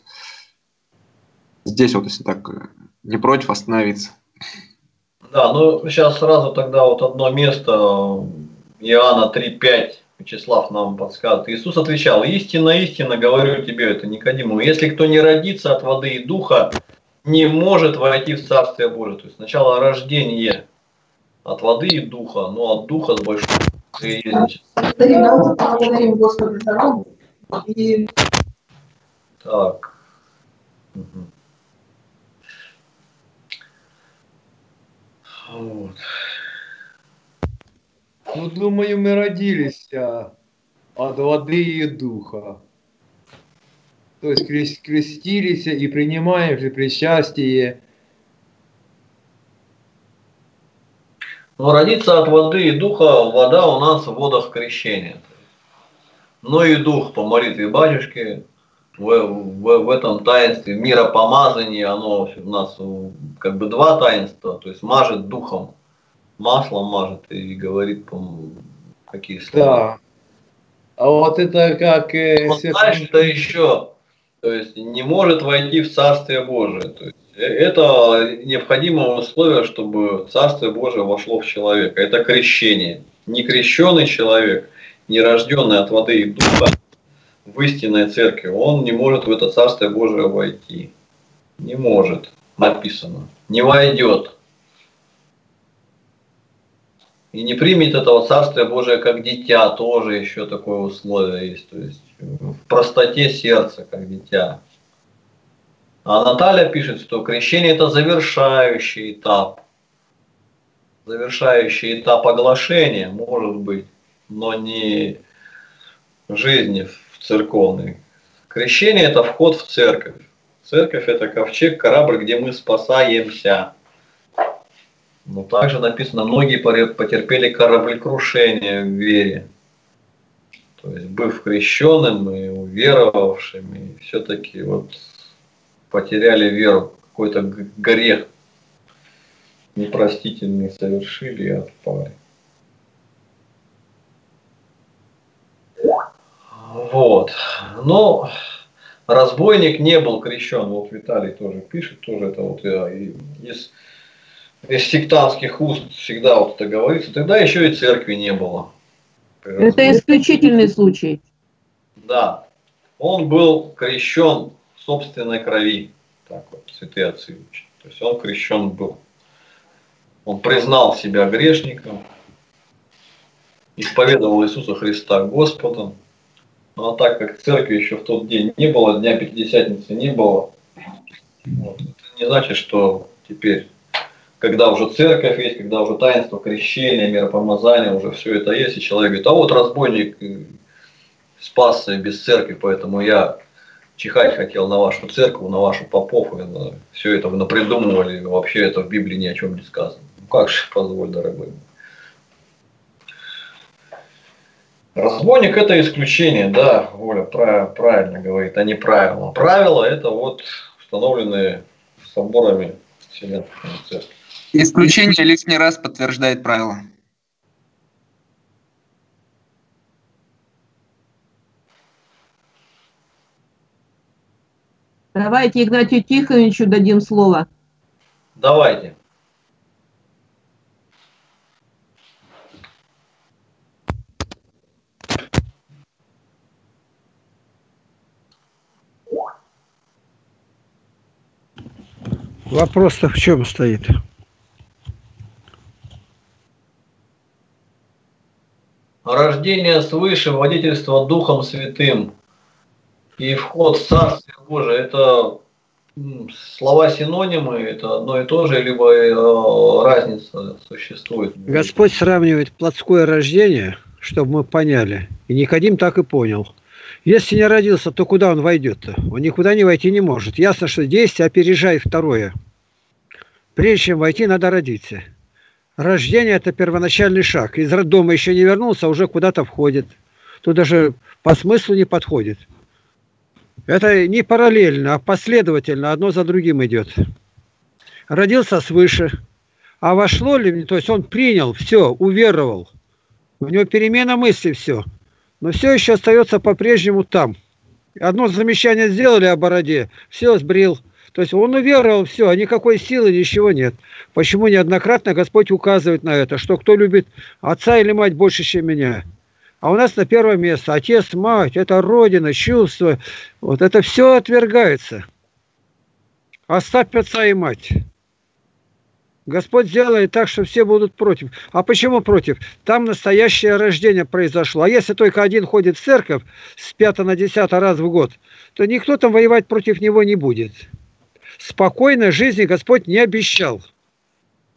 здесь вот, если так не против остановиться. Да, ну сейчас сразу тогда вот одно место, Иоанна 3.5, Вячеслав нам подсказывает. Иисус отвечал, истинно, истинно говорю тебе это, Никодиму, если кто не родится от воды и духа, не может войти в Царствие Божие. То есть сначала рождение от воды и духа, но от духа с большой Так. Угу. Вот. Ну, думаю, мы родились от воды и духа. То есть крест, крестились и принимаем же причастие. Но родиться от воды и духа, вода у нас в водах крещения. Но и дух по молитве батюшки в, в, в этом таинстве миропомазания, оно у нас как бы два таинства, то есть мажет духом, маслом мажет и говорит, по какие слова. Да. А вот это как... Э, Он знаешь, что еще, то есть не может войти в Царствие Божие. То есть, э, это необходимое условие, чтобы Царствие Божие вошло в человека. Это крещение. Не крещенный человек, не рожденный от воды и духа, в истинной церкви, он не может в это Царствие Божие войти. Не может, написано. Не войдет. И не примет этого Царствия Божия как дитя, тоже еще такое условие есть. То есть в простоте сердца, как дитя. А Наталья пишет, что крещение это завершающий этап. Завершающий этап оглашения, может быть, но не жизни в церковный. Крещение – это вход в церковь. Церковь – это ковчег, корабль, где мы спасаемся. Но также написано, многие потерпели кораблекрушение в вере. То есть, быв крещенным и уверовавшими, все-таки вот потеряли веру, какой-то грех непростительный совершили и отпали. Вот. Но разбойник не был крещен. Вот Виталий тоже пишет, тоже это вот из, из сектантских уст всегда вот это говорится. Тогда еще и церкви не было. Это исключительный случай. Да. Он был крещен в собственной крови. Так вот, святые отцы учат. То есть он крещен был. Он признал себя грешником, исповедовал Иисуса Христа Господом. Ну а так как церкви еще в тот день не было, Дня Пятидесятницы не было, вот, это не значит, что теперь, когда уже церковь есть, когда уже таинство крещения, миропомазания, уже все это есть, и человек говорит, а вот разбойник э, спасся без церкви, поэтому я чихать хотел на вашу церковь, на вашу попов, на, все это вы напридумывали, вообще это в Библии ни о чем не сказано. Ну как же, позволь, дорогой. Разбойник это исключение, да, Оля правильно говорит, а не правило. Правило это вот установленные соборами Вселенской Церкви. Исключение лишний раз подтверждает правило. Давайте Игнатию Тихоновичу дадим слово. Давайте. Вопрос-то в чем стоит? Рождение свыше, водительство Духом Святым и вход в Царствие Божие – это слова синонимы, это одно и то же, либо э, разница существует? Господь сравнивает плотское рождение, чтобы мы поняли, и Никодим так и понял – если не родился, то куда он войдет-то? Он никуда не войти не может. Ясно, что действие опережает второе. Прежде чем войти, надо родиться. Рождение – это первоначальный шаг. Из роддома еще не вернулся, а уже куда-то входит. Тут даже по смыслу не подходит. Это не параллельно, а последовательно, одно за другим идет. Родился свыше. А вошло ли, то есть он принял, все, уверовал. У него перемена мысли, все – но все еще остается по-прежнему там. Одно замечание сделали о бороде, все сбрил. То есть он уверовал, все, никакой силы, ничего нет. Почему неоднократно Господь указывает на это, что кто любит отца или мать больше, чем меня. А у нас на первое место отец, мать, это родина, чувство. Вот это все отвергается. Оставь отца и мать. Господь сделает так, что все будут против. А почему против? Там настоящее рождение произошло. А если только один ходит в церковь с 5 на 10 раз в год, то никто там воевать против него не будет. Спокойной жизни Господь не обещал.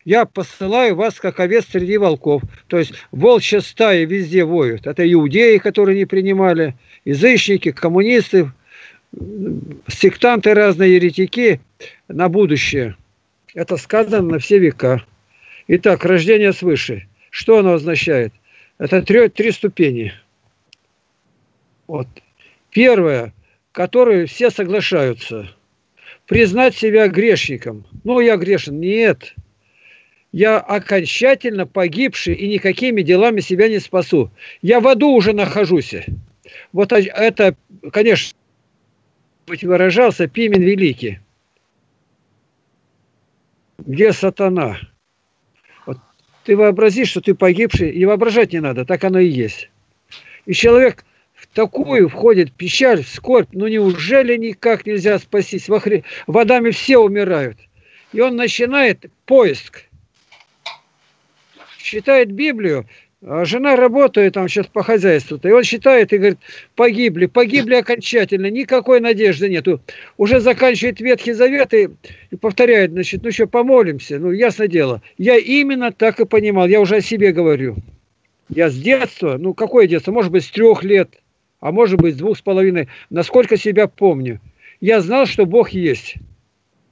Я посылаю вас, как овец среди волков. То есть волчья стаи везде воют. Это иудеи, которые не принимали, язычники, коммунисты, сектанты разные, еретики на будущее. Это сказано на все века. Итак, рождение свыше. Что оно означает? Это три, три ступени. Вот. Первое, которое все соглашаются. Признать себя грешником. Ну, я грешен. Нет. Я окончательно погибший и никакими делами себя не спасу. Я в аду уже нахожусь. Вот это, конечно, выражался Пимен Великий где сатана. Вот ты вообрази, что ты погибший, и воображать не надо, так оно и есть. И человек такую входит печаль, скорбь, ну неужели никак нельзя спастись? В, охре... в Адаме все умирают. И он начинает поиск. Читает Библию, а жена работает там сейчас по хозяйству, и он считает и говорит, погибли, погибли окончательно, никакой надежды нету. Уже заканчивает Ветхий Завет и, и повторяет, значит, ну что, помолимся, ну ясно дело. Я именно так и понимал, я уже о себе говорю. Я с детства, ну какое детство, может быть с трех лет, а может быть с двух с половиной, насколько себя помню. Я знал, что Бог есть.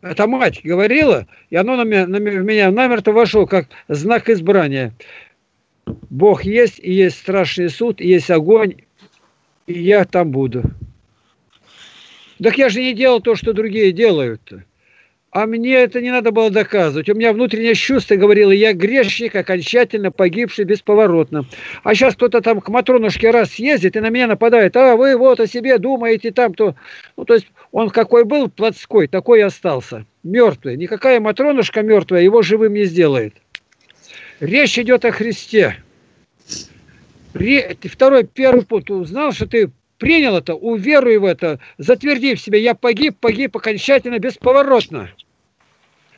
Это мать говорила, и оно на меня, на меня намертво вошло, как знак избрания. Бог есть, и есть страшный суд, и есть огонь, и я там буду. Так я же не делал то, что другие делают. -то. А мне это не надо было доказывать. У меня внутреннее чувство говорило, я грешник, окончательно погибший бесповоротно. А сейчас кто-то там к Матронушке раз съездит и на меня нападает. А вы вот о себе думаете там, то... Ну, то есть он какой был плотской, такой и остался. Мертвый. Никакая Матронушка мертвая его живым не сделает. Речь идет о Христе. Второй, первый пункт. Узнал, что ты принял это, уверуй в это, затверди в себе, я погиб, погиб окончательно, бесповоротно.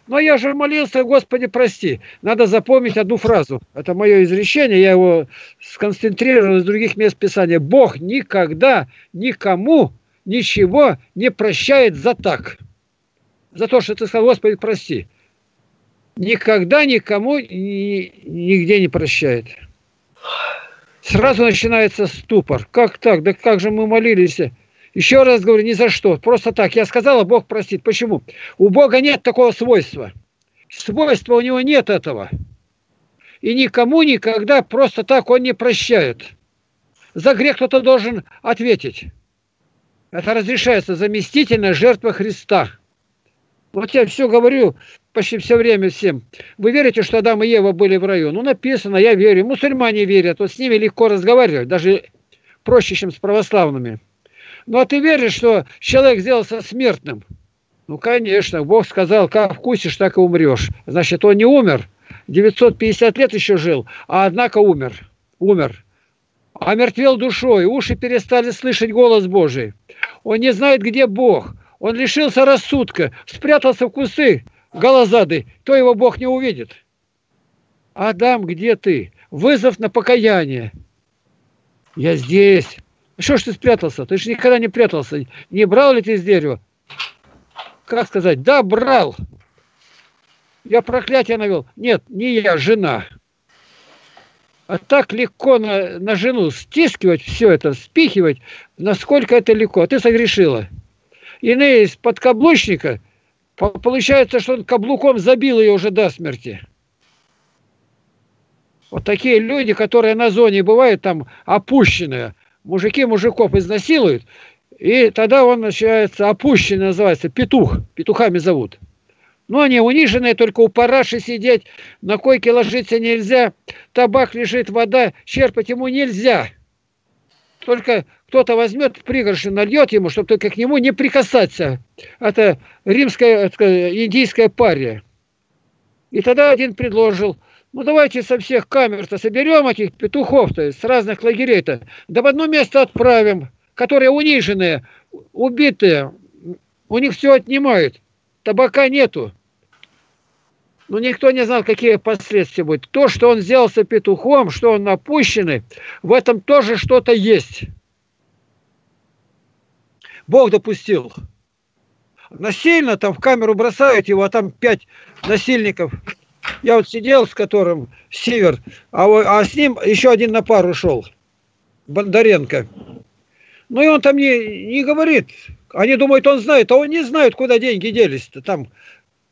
Но я же молился, Господи, прости. Надо запомнить одну фразу. Это мое изречение, я его сконцентрировал из других мест Писания. Бог никогда никому ничего не прощает за так. За то, что ты сказал, Господи, прости. Никогда никому ни, нигде не прощает. Сразу начинается ступор. Как так? Да как же мы молились? Еще раз говорю, ни за что. Просто так. Я сказала, Бог простит. Почему? У Бога нет такого свойства. Свойства у него нет этого. И никому никогда просто так он не прощает. За грех кто-то должен ответить. Это разрешается заместительная жертва Христа. Вот я все говорю почти все время всем. Вы верите, что Адам и Ева были в раю? Ну, написано, я верю. Мусульмане верят. Вот с ними легко разговаривать, даже проще, чем с православными. Ну, а ты веришь, что человек сделался смертным? Ну, конечно. Бог сказал, как вкусишь, так и умрешь. Значит, он не умер. 950 лет еще жил, а однако умер. Умер. А мертвел душой, уши перестали слышать голос Божий. Он не знает, где Бог. Он лишился рассудка, спрятался в кусы голозады, то его Бог не увидит. Адам, где ты? Вызов на покаяние. Я здесь. Что ж ты спрятался? Ты же никогда не прятался. Не брал ли ты из дерева? Как сказать? Да, брал. Я проклятие навел. Нет, не я, жена. А так легко на, на жену стискивать все это, спихивать, насколько это легко. А ты согрешила. Иные из подкаблучника, получается, что он каблуком забил ее уже до смерти. Вот такие люди, которые на зоне бывают там опущенные, мужики мужиков изнасилуют, и тогда он начинается опущенный, называется, петух, петухами зовут. Ну, они униженные, только у параши сидеть, на койке ложиться нельзя, табак лежит, вода, черпать ему нельзя. Только кто-то возьмет пригоршню, нальет ему, чтобы только к нему не прикасаться. Это римская, это, индийская пария. И тогда один предложил, ну давайте со всех камер-то соберем этих петухов-то с разных лагерей-то, да в одно место отправим, которые униженные, убитые, у них все отнимают, табака нету. Но никто не знал, какие последствия будут. То, что он сделался петухом, что он опущенный, в этом тоже что-то есть. Бог допустил. Насильно там в камеру бросают его, а там пять насильников. Я вот сидел с которым Сивер, а, а с ним еще один на пару шел. Бондаренко. Ну и он там не, не говорит. Они думают, он знает, а он не знает, куда деньги делись-то. Там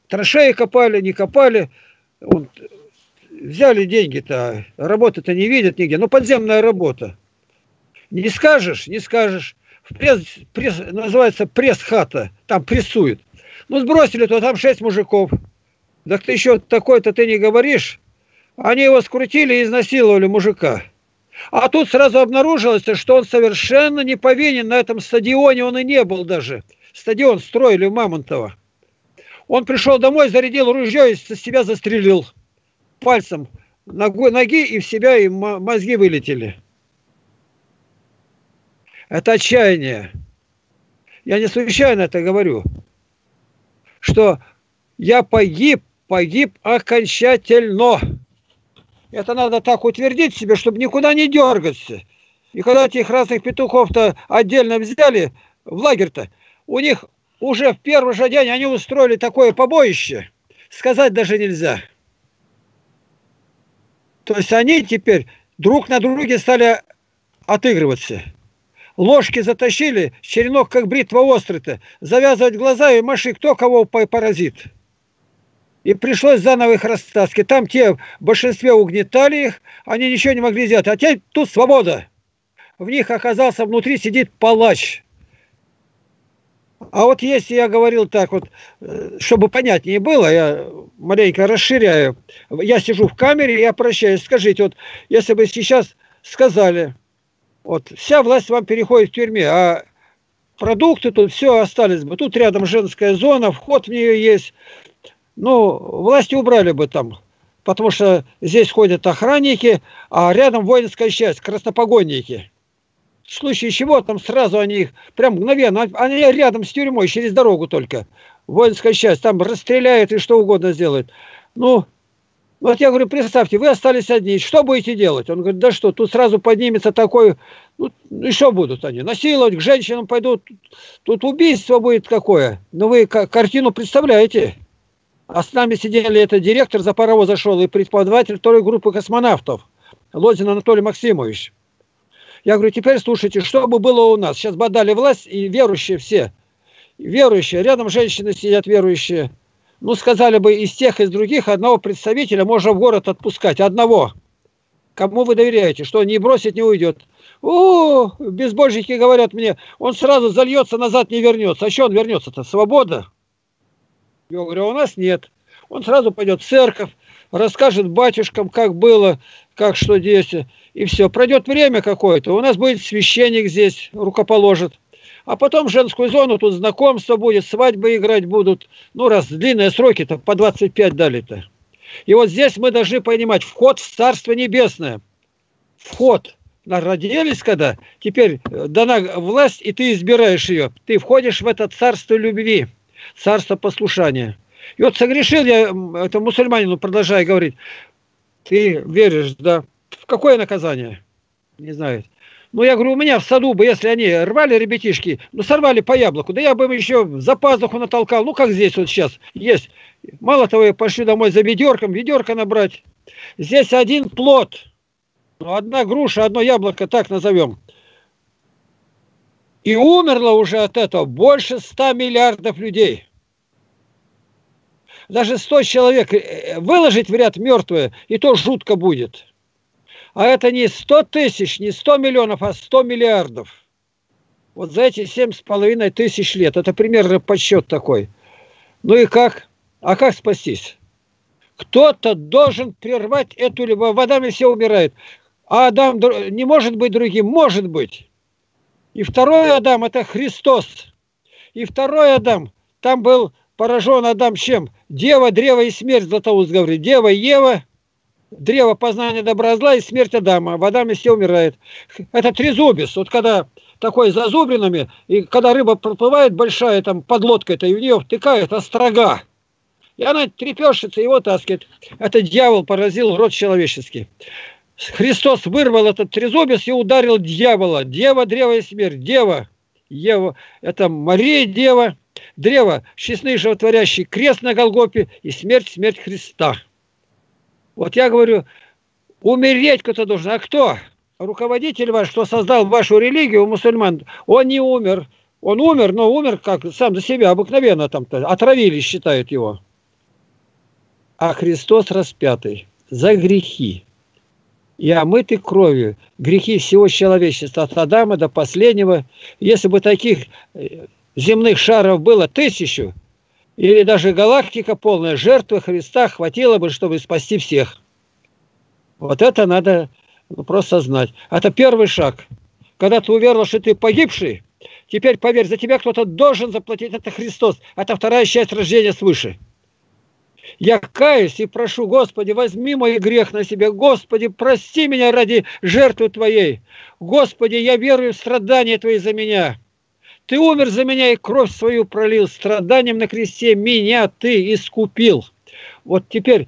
траншеи копали, не копали. Он, взяли деньги-то, работы-то не видят нигде. Ну, подземная работа. Не скажешь, не скажешь. Пресс, пресс, называется пресс-хата, там прессуют. Ну, сбросили, то там шесть мужиков. Так ты еще такой-то ты не говоришь. Они его скрутили и изнасиловали мужика. А тут сразу обнаружилось, что он совершенно не повинен на этом стадионе, он и не был даже. Стадион строили в Мамонтово. Он пришел домой, зарядил ружье и себя застрелил пальцем ноги, и в себя и мозги вылетели. Это отчаяние. Я не случайно это говорю, что я погиб, погиб окончательно. Это надо так утвердить себе, чтобы никуда не дергаться. И когда этих разных петухов-то отдельно взяли в лагерь-то, у них уже в первый же день они устроили такое побоище, сказать даже нельзя. То есть они теперь друг на друге стали отыгрываться. Ложки затащили, черенок как бритва острый-то, завязывать глаза и маши, кто кого паразит. И пришлось заново их растаскивать. Там те в большинстве угнетали их, они ничего не могли сделать. А теперь тут свобода. В них оказался внутри сидит палач. А вот если я говорил так вот, э, чтобы понятнее было, я маленько расширяю. Я сижу в камере, я прощаюсь. Скажите, вот если бы сейчас сказали, вот вся власть вам переходит в тюрьме, а продукты тут все остались бы. Тут рядом женская зона, вход в нее есть. Ну, власти убрали бы там, потому что здесь ходят охранники, а рядом воинская часть, краснопогонники в случае чего там сразу они их прям мгновенно, они рядом с тюрьмой, через дорогу только, воинская часть, там расстреляют и что угодно сделают. Ну, вот я говорю, представьте, вы остались одни, что будете делать? Он говорит, да что, тут сразу поднимется такой, ну, и что будут они, насиловать, к женщинам пойдут, тут убийство будет какое. Ну, вы картину представляете? А с нами сидели, это директор за паровоз зашел и преподаватель второй группы космонавтов, Лозин Анатолий Максимович. Я говорю, теперь слушайте, что бы было у нас? Сейчас бы отдали власть и верующие все. Верующие, рядом женщины сидят верующие. Ну, сказали бы, из тех, из других одного представителя можно в город отпускать. Одного. Кому вы доверяете, что не бросит, не уйдет. О, безбожники говорят мне, он сразу зальется, назад не вернется. А что он вернется-то? Свобода? Я говорю, «А у нас нет. Он сразу пойдет в церковь, расскажет батюшкам, как было, как что здесь и все. Пройдет время какое-то, у нас будет священник здесь, рукоположит. А потом женскую зону, тут знакомство будет, свадьбы играть будут. Ну, раз длинные сроки-то, по 25 дали-то. И вот здесь мы должны понимать, вход в Царство Небесное. Вход. Родились когда, теперь э, дана власть, и ты избираешь ее. Ты входишь в это царство любви, царство послушания. И вот согрешил я, это мусульманину продолжаю говорить, ты веришь, да, в какое наказание? Не знаю. Ну, я говорю, у меня в саду бы, если они рвали ребятишки, ну, сорвали по яблоку, да я бы им еще за пазуху натолкал, ну, как здесь вот сейчас есть. Мало того, я пошли домой за ведерком, ведерко набрать. Здесь один плод, ну, одна груша, одно яблоко, так назовем. И умерло уже от этого больше 100 миллиардов людей. Даже 100 человек э, выложить в ряд мертвые, и то жутко будет. А это не 100 тысяч, не 100 миллионов, а 100 миллиардов. Вот за эти семь с половиной тысяч лет. Это примерно подсчет такой. Ну и как? А как спастись? Кто-то должен прервать эту любовь. В Адаме все умирают. А Адам не может быть другим? Может быть. И второй Адам – это Христос. И второй Адам, там был поражен Адам чем? Дева, древо и смерть, Златоуст говорит. Дева, Ева, древо познания добра зла и смерть Адама. В Адаме все умирает. Это трезубец. Вот когда такой зазубринами, и когда рыба проплывает большая там под лодкой-то, и в нее втыкает острога. И она трепещется, его таскивает. Это дьявол поразил род человеческий. Христос вырвал этот трезубец и ударил дьявола. Дева, древо и смерть. Дева, Ева, это Мария Дева, древо, честный животворящий крест на Голгопе и смерть, смерть Христа. Вот я говорю, умереть кто-то должен. А кто? Руководитель ваш, что создал вашу религию, мусульман, он не умер. Он умер, но умер как сам за себя, обыкновенно там-то. Отравили, считают его. А Христос распятый за грехи. И омытый кровью. Грехи всего человечества, от Адама до последнего. Если бы таких э, земных шаров было тысячу, или даже галактика полная жертвы Христа хватило бы, чтобы спасти всех. Вот это надо просто знать. Это первый шаг. Когда ты уверовал, что ты погибший, теперь поверь, за тебя кто-то должен заплатить. Это Христос. Это вторая часть рождения свыше. Я каюсь и прошу, Господи, возьми мой грех на себя. Господи, прости меня ради жертвы Твоей. Господи, я верую в страдания Твои за меня. Ты умер за меня и кровь свою пролил, страданием на кресте меня ты искупил. Вот теперь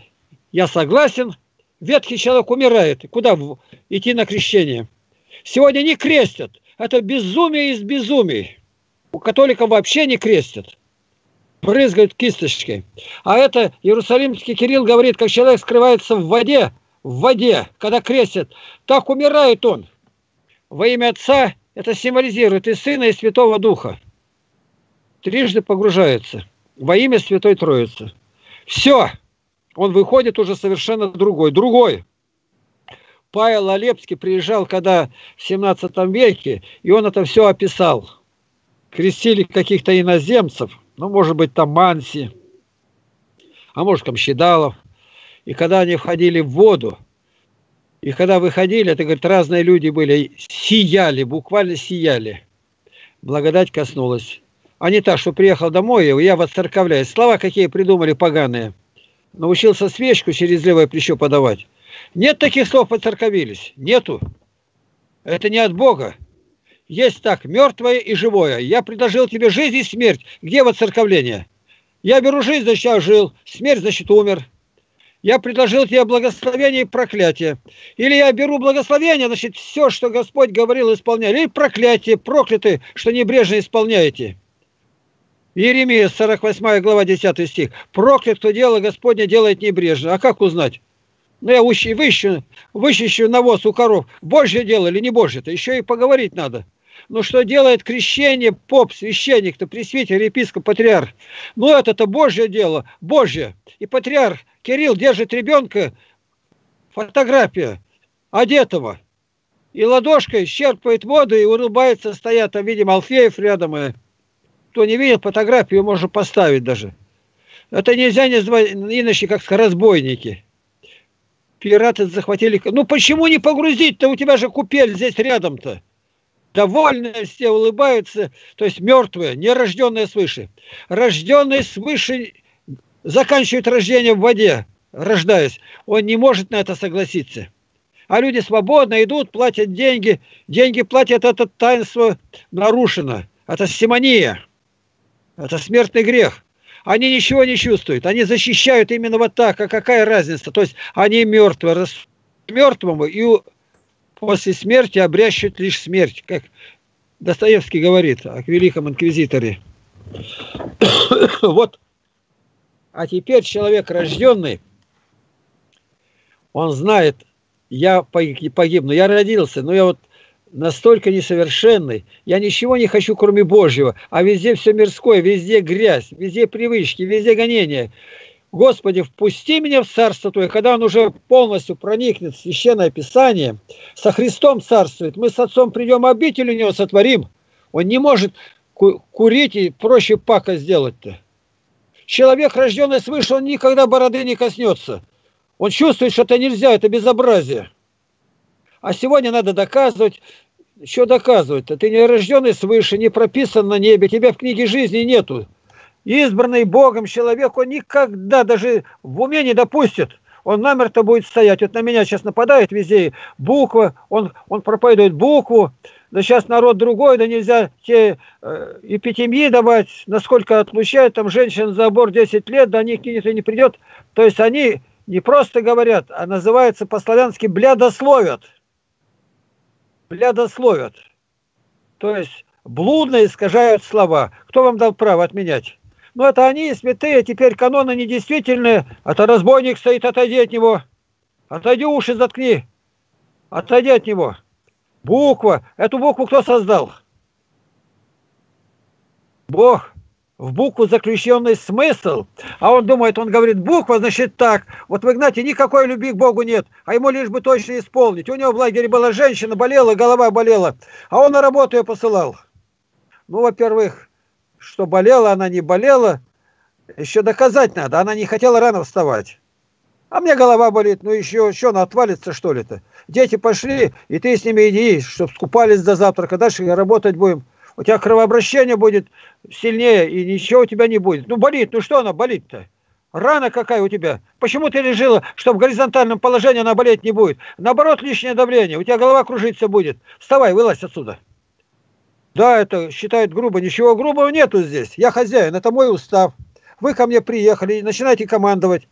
я согласен, ветхий человек умирает. Куда идти на крещение? Сегодня не крестят. Это безумие из безумий. У католиков вообще не крестят. Брызгают кисточкой. А это Иерусалимский Кирилл говорит, как человек скрывается в воде, в воде, когда крестят, так умирает он. Во имя Отца Это символизирует и Сына, и Святого Духа. Трижды погружается во имя Святой Троицы. Все, он выходит уже совершенно другой. Другой. Павел Олепский приезжал, когда в 17 веке, и он это все описал. Крестили каких-то иноземцев, ну, может быть, там Манси, а может, Камщедалов. И когда они входили в воду, и когда выходили, это, говорит, разные люди были, сияли, буквально сияли. Благодать коснулась. А не так, что приехал домой, я воцерковляюсь. Слова какие придумали поганые. Научился свечку через левое плечо подавать. Нет таких слов поцерковились. Нету. Это не от Бога. Есть так, мертвое и живое. Я предложил тебе жизнь и смерть. Где воцерковление? Я беру жизнь, значит, я жил. Смерть, значит, умер. Я предложил тебе благословение и проклятие. Или я беру благословение, значит, все, что Господь говорил, исполняю. Или проклятие, прокляты, что небрежно исполняете. Иеремия, 48 глава, 10 стих. Проклят, кто дело Господне делает небрежно. А как узнать? Ну, я выщу, выщу, вычищу навоз у коров. Божье дело или не Божье-то? Еще и поговорить надо. Ну, что делает крещение поп, священник-то, пресвитер, епископ, патриарх? Ну, это-то Божье дело, Божье. И патриарх Кирилл держит ребенка, фотография одетого. И ладошкой черпает воду и улыбается, стоят там, видимо, Алфеев рядом. И кто не видит фотографию, можно поставить даже. Это нельзя назвать иначе, как разбойники. Пираты захватили... Ну почему не погрузить-то? У тебя же купель здесь рядом-то. Довольные все улыбаются, то есть мертвые, не рожденные свыше. Рожденные свыше заканчивает рождение в воде, рождаясь. Он не может на это согласиться. А люди свободно идут, платят деньги. Деньги платят, это таинство нарушено. Это симония. Это смертный грех. Они ничего не чувствуют. Они защищают именно вот так. А какая разница? То есть они мертвы. Мертвому и после смерти обрящут лишь смерть. Как Достоевский говорит о великом инквизиторе. вот. А теперь человек рожденный, он знает, я погибну, я родился, но я вот настолько несовершенный. Я ничего не хочу, кроме Божьего. А везде все мирское, везде грязь, везде привычки, везде гонения. Господи, впусти меня в Царство Твое, когда он уже полностью проникнет в Священное Писание, со Христом царствует, мы с Отцом придем, обитель у него сотворим. Он не может курить и проще пака сделать-то. Человек, рожденный свыше, он никогда бороды не коснется. Он чувствует, что это нельзя, это безобразие. А сегодня надо доказывать, что доказывать-то? Ты не рожденный свыше, не прописан на небе, тебя в книге жизни нету. Избранный Богом человек, он никогда даже в уме не допустит. Он намертво будет стоять. Вот на меня сейчас нападает везде буква, он, он проповедует букву. Да сейчас народ другой, да нельзя те э, эпитемии давать, насколько отлучают там женщин за забор 10 лет, до них никто не придет. То есть они не просто говорят, а называется по-славянски блядословят блядословят. То есть блудно искажают слова. Кто вам дал право отменять? Ну, это они, святые, теперь каноны недействительные. Это разбойник стоит, отойди от него. Отойди, уши заткни. Отойди от него. Буква. Эту букву кто создал? Бог в букву заключенный смысл, а он думает, он говорит, буква, значит так. Вот вы знаете, никакой любви к Богу нет, а ему лишь бы точно исполнить. У него в лагере была женщина, болела, голова болела, а он на работу ее посылал. Ну, во-первых, что болела, она не болела, еще доказать надо, она не хотела рано вставать. А мне голова болит, ну еще, что, она отвалится что ли-то? Дети пошли, и ты с ними иди, чтобы скупались до завтрака, дальше работать будем у тебя кровообращение будет сильнее, и ничего у тебя не будет. Ну, болит, ну что она болит-то? Рана какая у тебя? Почему ты решила, что в горизонтальном положении она болеть не будет? Наоборот, лишнее давление, у тебя голова кружиться будет. Вставай, вылазь отсюда. Да, это считают грубо. Ничего грубого нету здесь. Я хозяин, это мой устав. Вы ко мне приехали и начинаете командовать.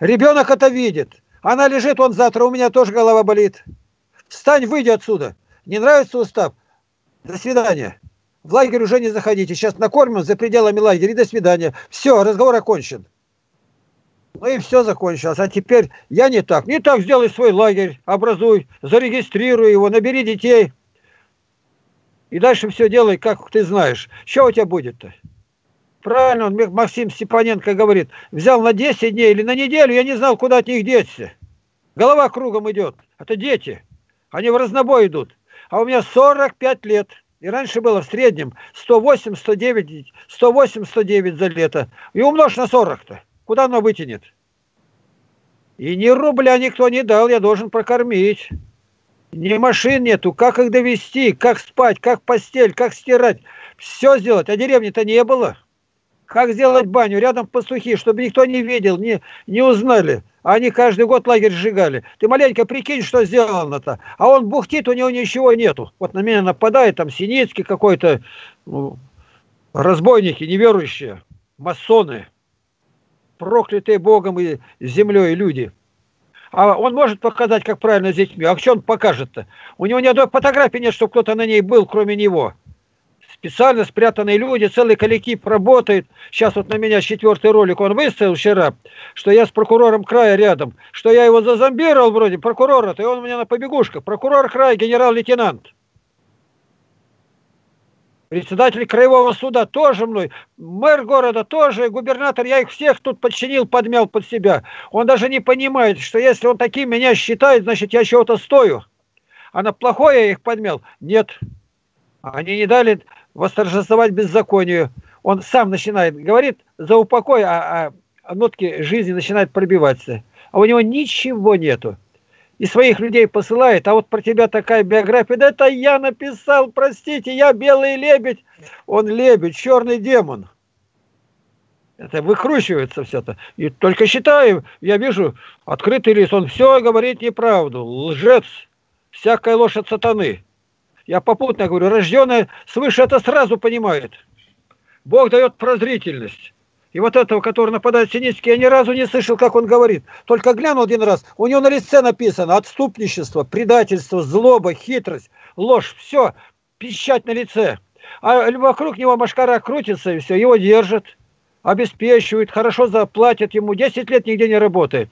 Ребенок это видит. Она лежит, он завтра, у меня тоже голова болит. Встань, выйди отсюда. Не нравится устав? До свидания. В лагерь уже не заходите. Сейчас накормим за пределами лагеря. И до свидания. Все, разговор окончен. Ну и все закончилось. А теперь я не так. Не так сделай свой лагерь, образуй, зарегистрируй его, набери детей. И дальше все делай, как ты знаешь. Что у тебя будет-то? Правильно, Максим Степаненко говорит, взял на 10 дней или на неделю, я не знал, куда от них деться. Голова кругом идет. Это дети. Они в разнобой идут. А у меня 45 лет. И раньше было в среднем 108, 109, 108, 109 за лето. И умножь на 40-то. Куда оно вытянет? И ни рубля никто не дал, я должен прокормить. Ни машин нету, как их довести, как спать, как постель, как стирать. Все сделать, а деревни-то не было. Как сделать баню? Рядом пастухи, чтобы никто не видел, не, не узнали. Они каждый год лагерь сжигали. Ты маленько прикинь, что сделано-то. А он бухтит, у него ничего нету. Вот на меня нападает там Синицкий какой-то, ну, разбойники, неверующие, масоны, проклятые Богом и землей люди. А он может показать, как правильно с детьми. А что он покажет-то? У него ни одной фотографии нет, чтобы кто-то на ней был, кроме него специально спрятанные люди, целый коллектив работает. Сейчас вот на меня четвертый ролик он выставил вчера, что я с прокурором края рядом, что я его зазомбировал вроде, прокурора-то, и он у меня на побегушках. Прокурор края, генерал-лейтенант. Председатель краевого суда тоже мной, мэр города тоже, губернатор, я их всех тут подчинил, подмял под себя. Он даже не понимает, что если он таким меня считает, значит я чего-то стою. А на плохое я их подмял? Нет. Они не дали восторжествовать беззаконию. Он сам начинает, говорит за упокой, а, а нотки жизни начинают пробиваться. А у него ничего нету. И своих людей посылает, а вот про тебя такая биография, да это я написал, простите, я белый лебедь. Он лебедь, черный демон. Это выкручивается все это. И только считаю, я вижу открытый лист, он все говорит неправду, лжец, всякая от сатаны. Я попутно говорю, рожденный свыше это сразу понимает. Бог дает прозрительность. И вот этого, который нападает Синицкий, я ни разу не слышал, как он говорит. Только глянул один раз, у него на лице написано отступничество, предательство, злоба, хитрость, ложь, все, пищать на лице. А вокруг него машкара крутится, и все, его держат, обеспечивают, хорошо заплатят ему, 10 лет нигде не работает.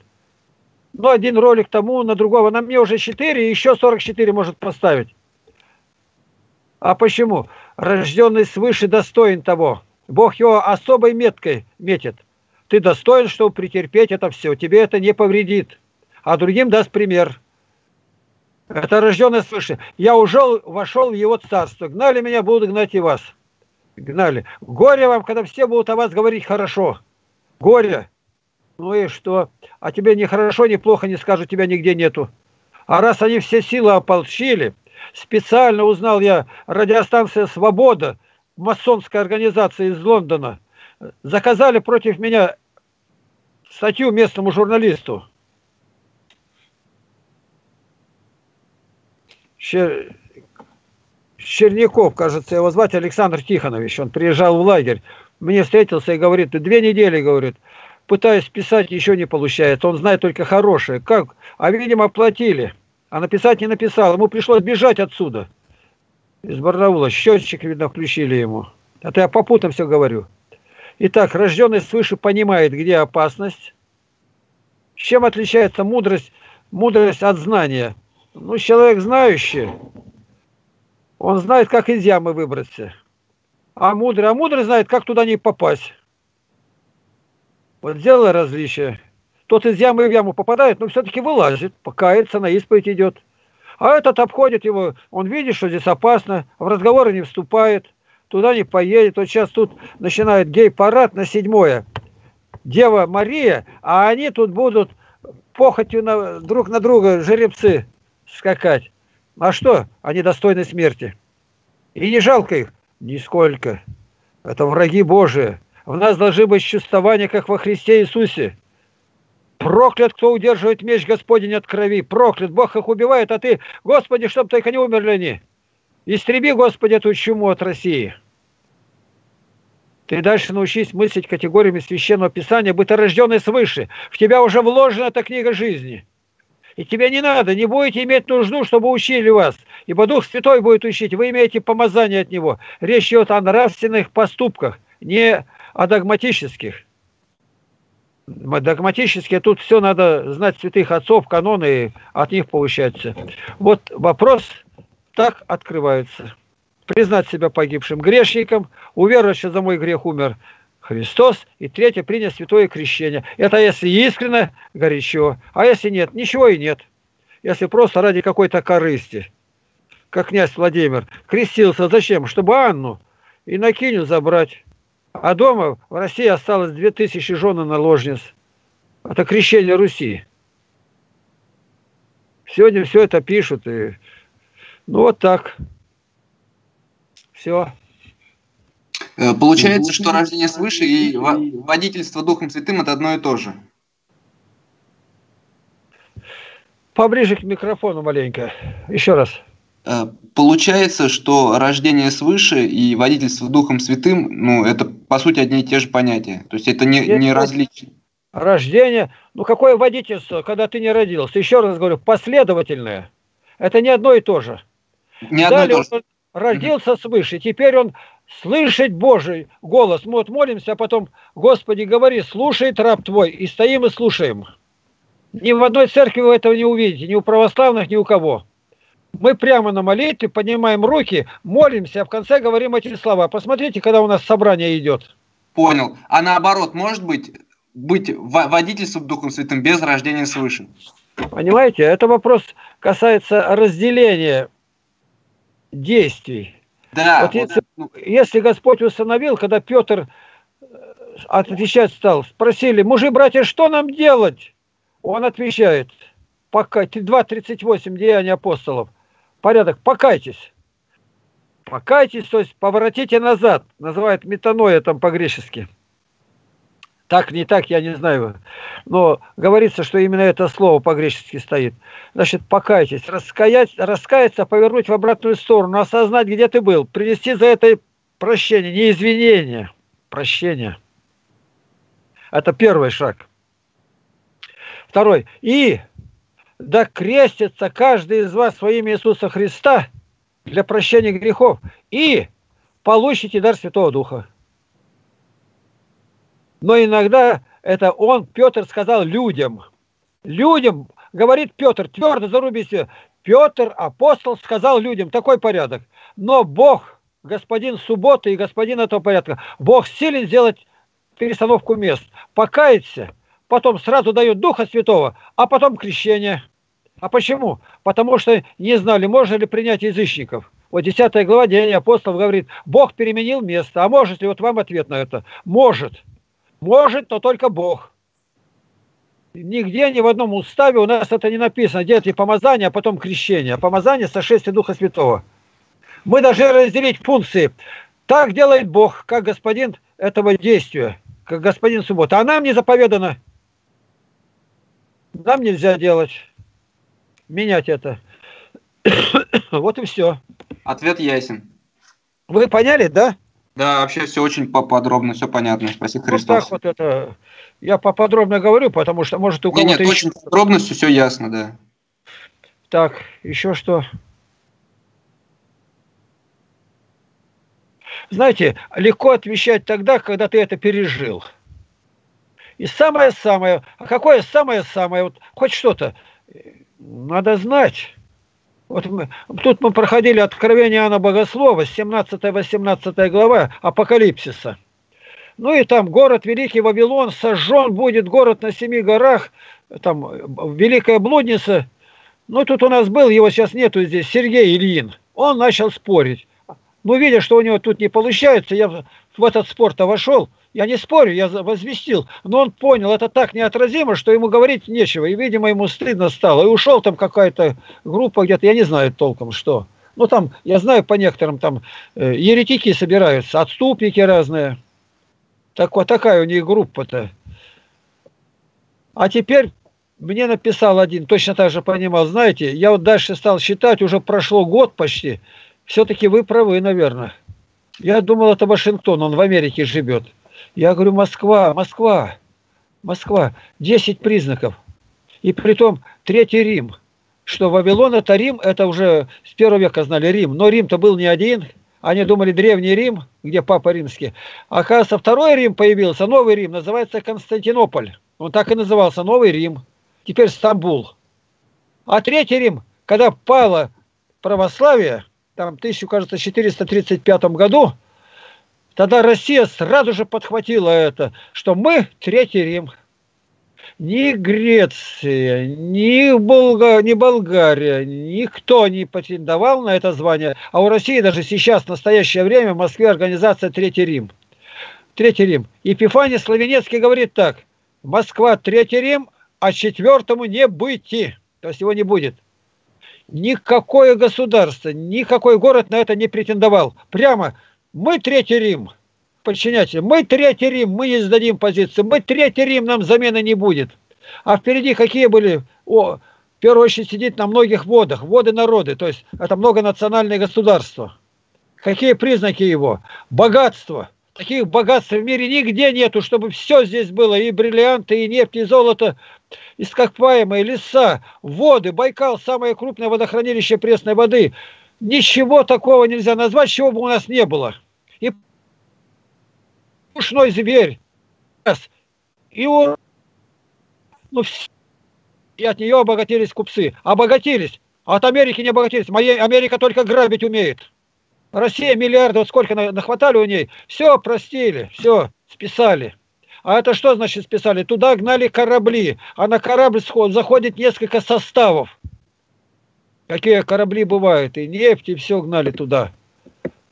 Ну, один ролик тому, на другого, на мне уже 4, и еще 44 может поставить. А почему? Рожденный свыше достоин того. Бог его особой меткой метит. Ты достоин, чтобы претерпеть это все. Тебе это не повредит. А другим даст пример. Это рожденный свыше. Я ушел, вошел в его царство. Гнали меня, будут гнать и вас. Гнали. Горе вам, когда все будут о вас говорить хорошо. Горе. Ну и что? А тебе ни хорошо, ни плохо не скажут, тебя нигде нету. А раз они все силы ополчили, Специально узнал я радиостанция «Свобода», масонская организация из Лондона. Заказали против меня статью местному журналисту. Щер... Черняков, кажется, его звать Александр Тихонович. Он приезжал в лагерь. Мне встретился и говорит, две недели, говорит, пытаюсь писать, еще не получается. Он знает только хорошее. Как? А, видимо, платили. А написать не написал. Ему пришлось бежать отсюда. Из Барнаула. Счетчик, видно, включили ему. Это я попутно все говорю. Итак, рожденный свыше понимает, где опасность. Чем отличается мудрость, мудрость от знания? Ну, человек знающий, он знает, как из ямы выбраться. А мудрый, а мудрый знает, как туда не попасть. Вот сделай различие. Тот из ямы в яму попадает, но все-таки вылазит, покается, на исповедь идет. А этот обходит его, он видит, что здесь опасно, в разговоры не вступает, туда не поедет. Вот сейчас тут начинает гей-парад на седьмое. Дева Мария, а они тут будут похотью на, друг на друга жеребцы скакать. А что? Они достойны смерти. И не жалко их? Нисколько. Это враги Божии. В нас должны быть чувствования, как во Христе Иисусе. Проклят, кто удерживает меч Господень от крови. Проклят, Бог их убивает, а ты, Господи, чтоб только не умерли они. Истреби, Господи, эту чуму от России. Ты дальше научись мыслить категориями Священного Писания, быть рожденный свыше. В тебя уже вложена эта книга жизни. И тебе не надо, не будете иметь нужду, чтобы учили вас. Ибо Дух Святой будет учить, вы имеете помазание от Него. Речь идет о нравственных поступках, не о догматических догматически тут все надо знать святых отцов, каноны, от них получается. Вот вопрос так открывается. признать себя погибшим грешником, уверовать, что за мой грех умер Христос, и третье, принять святое крещение. Это если искренне, горячо, а если нет, ничего и нет. Если просто ради какой-то корысти, как князь Владимир, крестился, зачем? Чтобы Анну и Накиню забрать. А дома в России осталось 2000 жен и наложниц. Это крещение Руси. Сегодня все это пишут. И... Ну вот так. Все. Э, получается, что рождение свыше и водительство Духом Святым это одно и то же. Поближе к микрофону маленько. Еще раз. Э, получается, что рождение свыше и водительство Духом Святым, ну, это по сути одни и те же понятия. То есть это не, не различно. Рождение, ну какое водительство, когда ты не родился? Еще раз говорю, последовательное. Это не одно и то же. Не одно Далее и то же. он родился свыше, теперь он слышать Божий голос. Мы вот молимся, а потом, Господи, говори, слушает раб твой, и стоим и слушаем. Ни в одной церкви вы этого не увидите, ни у православных, ни у кого. Мы прямо на молитве поднимаем руки, молимся, а в конце говорим эти слова. Посмотрите, когда у нас собрание идет. Понял. А наоборот, может быть, быть водительством Духом Святым без рождения свыше? Понимаете, это вопрос касается разделения действий. Да. Вот если, вот. если Господь установил, когда Петр э, отвечать стал, спросили, мужи, братья, что нам делать? Он отвечает, пока 2.38 Деяния апостолов, порядок, покайтесь. Покайтесь, то есть поворотите назад, называют метаноя там по-гречески. Так, не так, я не знаю. Но говорится, что именно это слово по-гречески стоит. Значит, покайтесь, раскаять, раскаяться, повернуть в обратную сторону, осознать, где ты был, принести за это прощение, не извинение, прощение. Это первый шаг. Второй. И да крестится каждый из вас во имя Иисуса Христа для прощения грехов и получите дар Святого Духа. Но иногда это он, Петр, сказал людям. Людям, говорит Петр, твердо зарубите. Петр, апостол, сказал людям, такой порядок. Но Бог, господин субботы и господин этого порядка, Бог силен сделать перестановку мест. Покаяться, потом сразу дает Духа Святого, а потом крещение. А почему? Потому что не знали, можно ли принять язычников. Вот 10 глава Деяния апостолов говорит, Бог переменил место. А может ли, вот вам ответ на это? Может. Может, но только Бог. Нигде, ни в одном уставе у нас это не написано. Делайте помазание, а потом крещение. Помазание сошествие Духа Святого. Мы должны разделить функции. Так делает Бог, как господин этого действия, как господин суббота. А нам не заповедано. Нам нельзя делать. Менять это. вот и все. Ответ ясен. Вы поняли, да? Да, вообще все очень подробно, все понятно. Спасибо, Христос. Вот так вот это. Я поподробно говорю, потому что может у кого-то... Нет, очень еще... подробностью все ясно, да. Так, еще что? Знаете, легко отвечать тогда, когда ты это пережил. И самое-самое, а какое самое-самое, вот хоть что-то, надо знать. Вот мы, тут мы проходили откровение Иоанна Богослова, 17-18 глава Апокалипсиса. Ну и там город Великий Вавилон, сожжен будет город на семи горах, там Великая Блудница. Ну тут у нас был, его сейчас нету здесь, Сергей Ильин. Он начал спорить. Ну, видя, что у него тут не получается, я в этот спор-то вошел – я не спорю, я возвестил, но он понял, это так неотразимо, что ему говорить нечего. И, видимо, ему стыдно стало. И ушел там какая-то группа где-то, я не знаю толком что. Ну, там, я знаю по некоторым, там э, еретики собираются, отступники разные. Так вот такая у них группа-то. А теперь мне написал один, точно так же понимал, знаете, я вот дальше стал считать, уже прошло год почти. Все-таки вы правы, наверное. Я думал, это Вашингтон, он в Америке живет. Я говорю, Москва, Москва, Москва. 10 признаков. И при том Третий Рим. Что Вавилон это Рим, это уже с первого века знали Рим. Но Рим-то был не один. Они думали Древний Рим, где Папа Римский. Оказывается, второй Рим появился, новый Рим, называется Константинополь. Он так и назывался, Новый Рим. Теперь Стамбул. А Третий Рим, когда пало православие, там, 1435 году, тогда Россия сразу же подхватила это, что мы Третий Рим. Ни Греция, ни, Болга, ни Болгария, никто не претендовал на это звание. А у России даже сейчас, в настоящее время, в Москве организация Третий Рим. Третий Рим. Епифаний Славенецкий говорит так. Москва Третий Рим, а четвертому не быть. То есть его не будет. Никакое государство, никакой город на это не претендовал. Прямо мы Третий Рим. Подчиняйте. Мы Третий Рим, мы не сдадим позицию. Мы Третий Рим, нам замены не будет. А впереди какие были... О, в первую очередь сидит на многих водах. Воды народы. То есть это многонациональное государство. Какие признаки его? Богатство. Таких богатств в мире нигде нету, чтобы все здесь было. И бриллианты, и нефть, и золото ископаемые леса, воды, Байкал, самое крупное водохранилище пресной воды. Ничего такого нельзя назвать, чего бы у нас не было. И пушной зверь, и, он, ну, и от нее обогатились купцы. Обогатились. А от Америки не обогатились. Моя Америка только грабить умеет. Россия миллиарды, вот сколько нахватали у ней. Все простили, все списали. А это что значит списали? Туда гнали корабли, а на корабль заходит несколько составов. Какие корабли бывают, и нефть, и все гнали туда.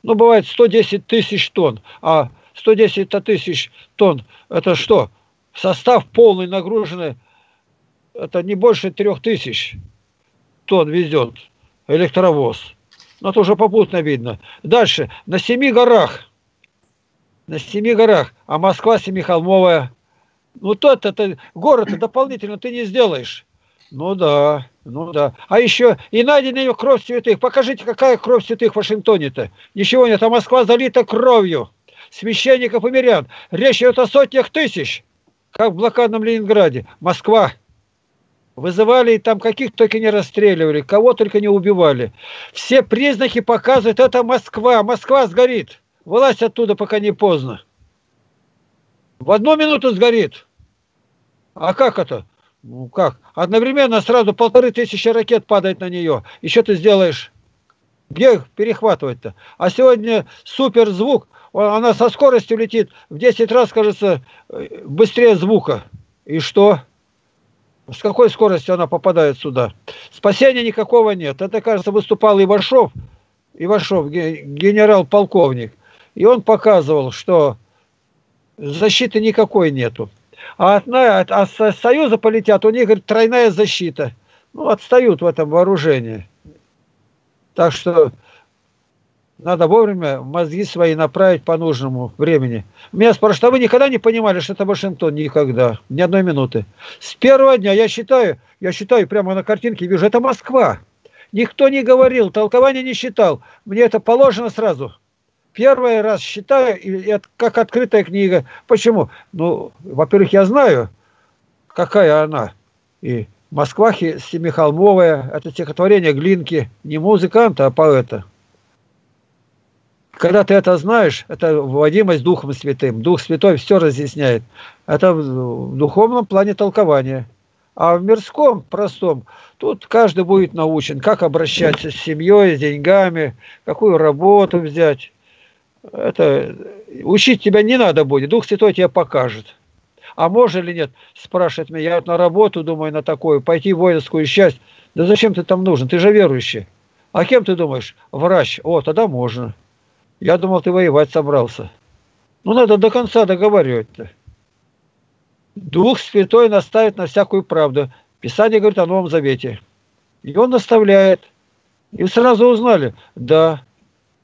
Ну, бывает 110 тысяч тонн, а 110 тысяч тонн, это что? Состав полный, нагруженный, это не больше трех тысяч тонн везет электровоз. Но это уже попутно видно. Дальше, на семи горах на семи горах, а Москва семихолмовая. Ну тот это город дополнительно ты не сделаешь. Ну да, ну да. А еще и найдена кровь святых. Покажите, какая кровь святых в Вашингтоне-то. Ничего нет, а Москва залита кровью. Священников и мирян. Речь идет о сотнях тысяч, как в блокадном Ленинграде. Москва. Вызывали и там каких только не расстреливали, кого только не убивали. Все признаки показывают, это Москва. Москва сгорит. Вылазь оттуда, пока не поздно. В одну минуту сгорит. А как это? Ну как? Одновременно сразу полторы тысячи ракет падает на нее. Еще ты сделаешь бег перехватывать-то. А сегодня суперзвук, она со скоростью летит в 10 раз, кажется, быстрее звука. И что? С какой скоростью она попадает сюда? Спасения никакого нет. Это, кажется, выступал Ивашов, Ивашов, генерал-полковник. И он показывал, что защиты никакой нету. А от, от, от Союза полетят, у них говорит, тройная защита. Ну, отстают в этом вооружении. Так что надо вовремя мозги свои направить по нужному времени. Меня спрашивают, а вы никогда не понимали, что это Вашингтон? Никогда. Ни одной минуты. С первого дня я считаю, я считаю прямо на картинке, вижу, это Москва. Никто не говорил, толкования не считал. Мне это положено сразу первый раз считаю, и это как открытая книга. Почему? Ну, во-первых, я знаю, какая она. И Москва Семихолмовая, это стихотворение Глинки, не музыканта, а поэта. Когда ты это знаешь, это вводимость Духом Святым. Дух Святой все разъясняет. Это в духовном плане толкования. А в мирском, простом, тут каждый будет научен, как обращаться с семьей, с деньгами, какую работу взять это учить тебя не надо будет, Дух Святой тебе покажет. А можно или нет, спрашивает меня, я вот на работу думаю на такое, пойти в воинскую часть. Да зачем ты там нужен? Ты же верующий. А кем ты думаешь? Врач. О, тогда можно. Я думал, ты воевать собрался. Ну, надо до конца договаривать-то. Дух Святой наставит на всякую правду. Писание говорит о Новом Завете. И он наставляет. И сразу узнали, да,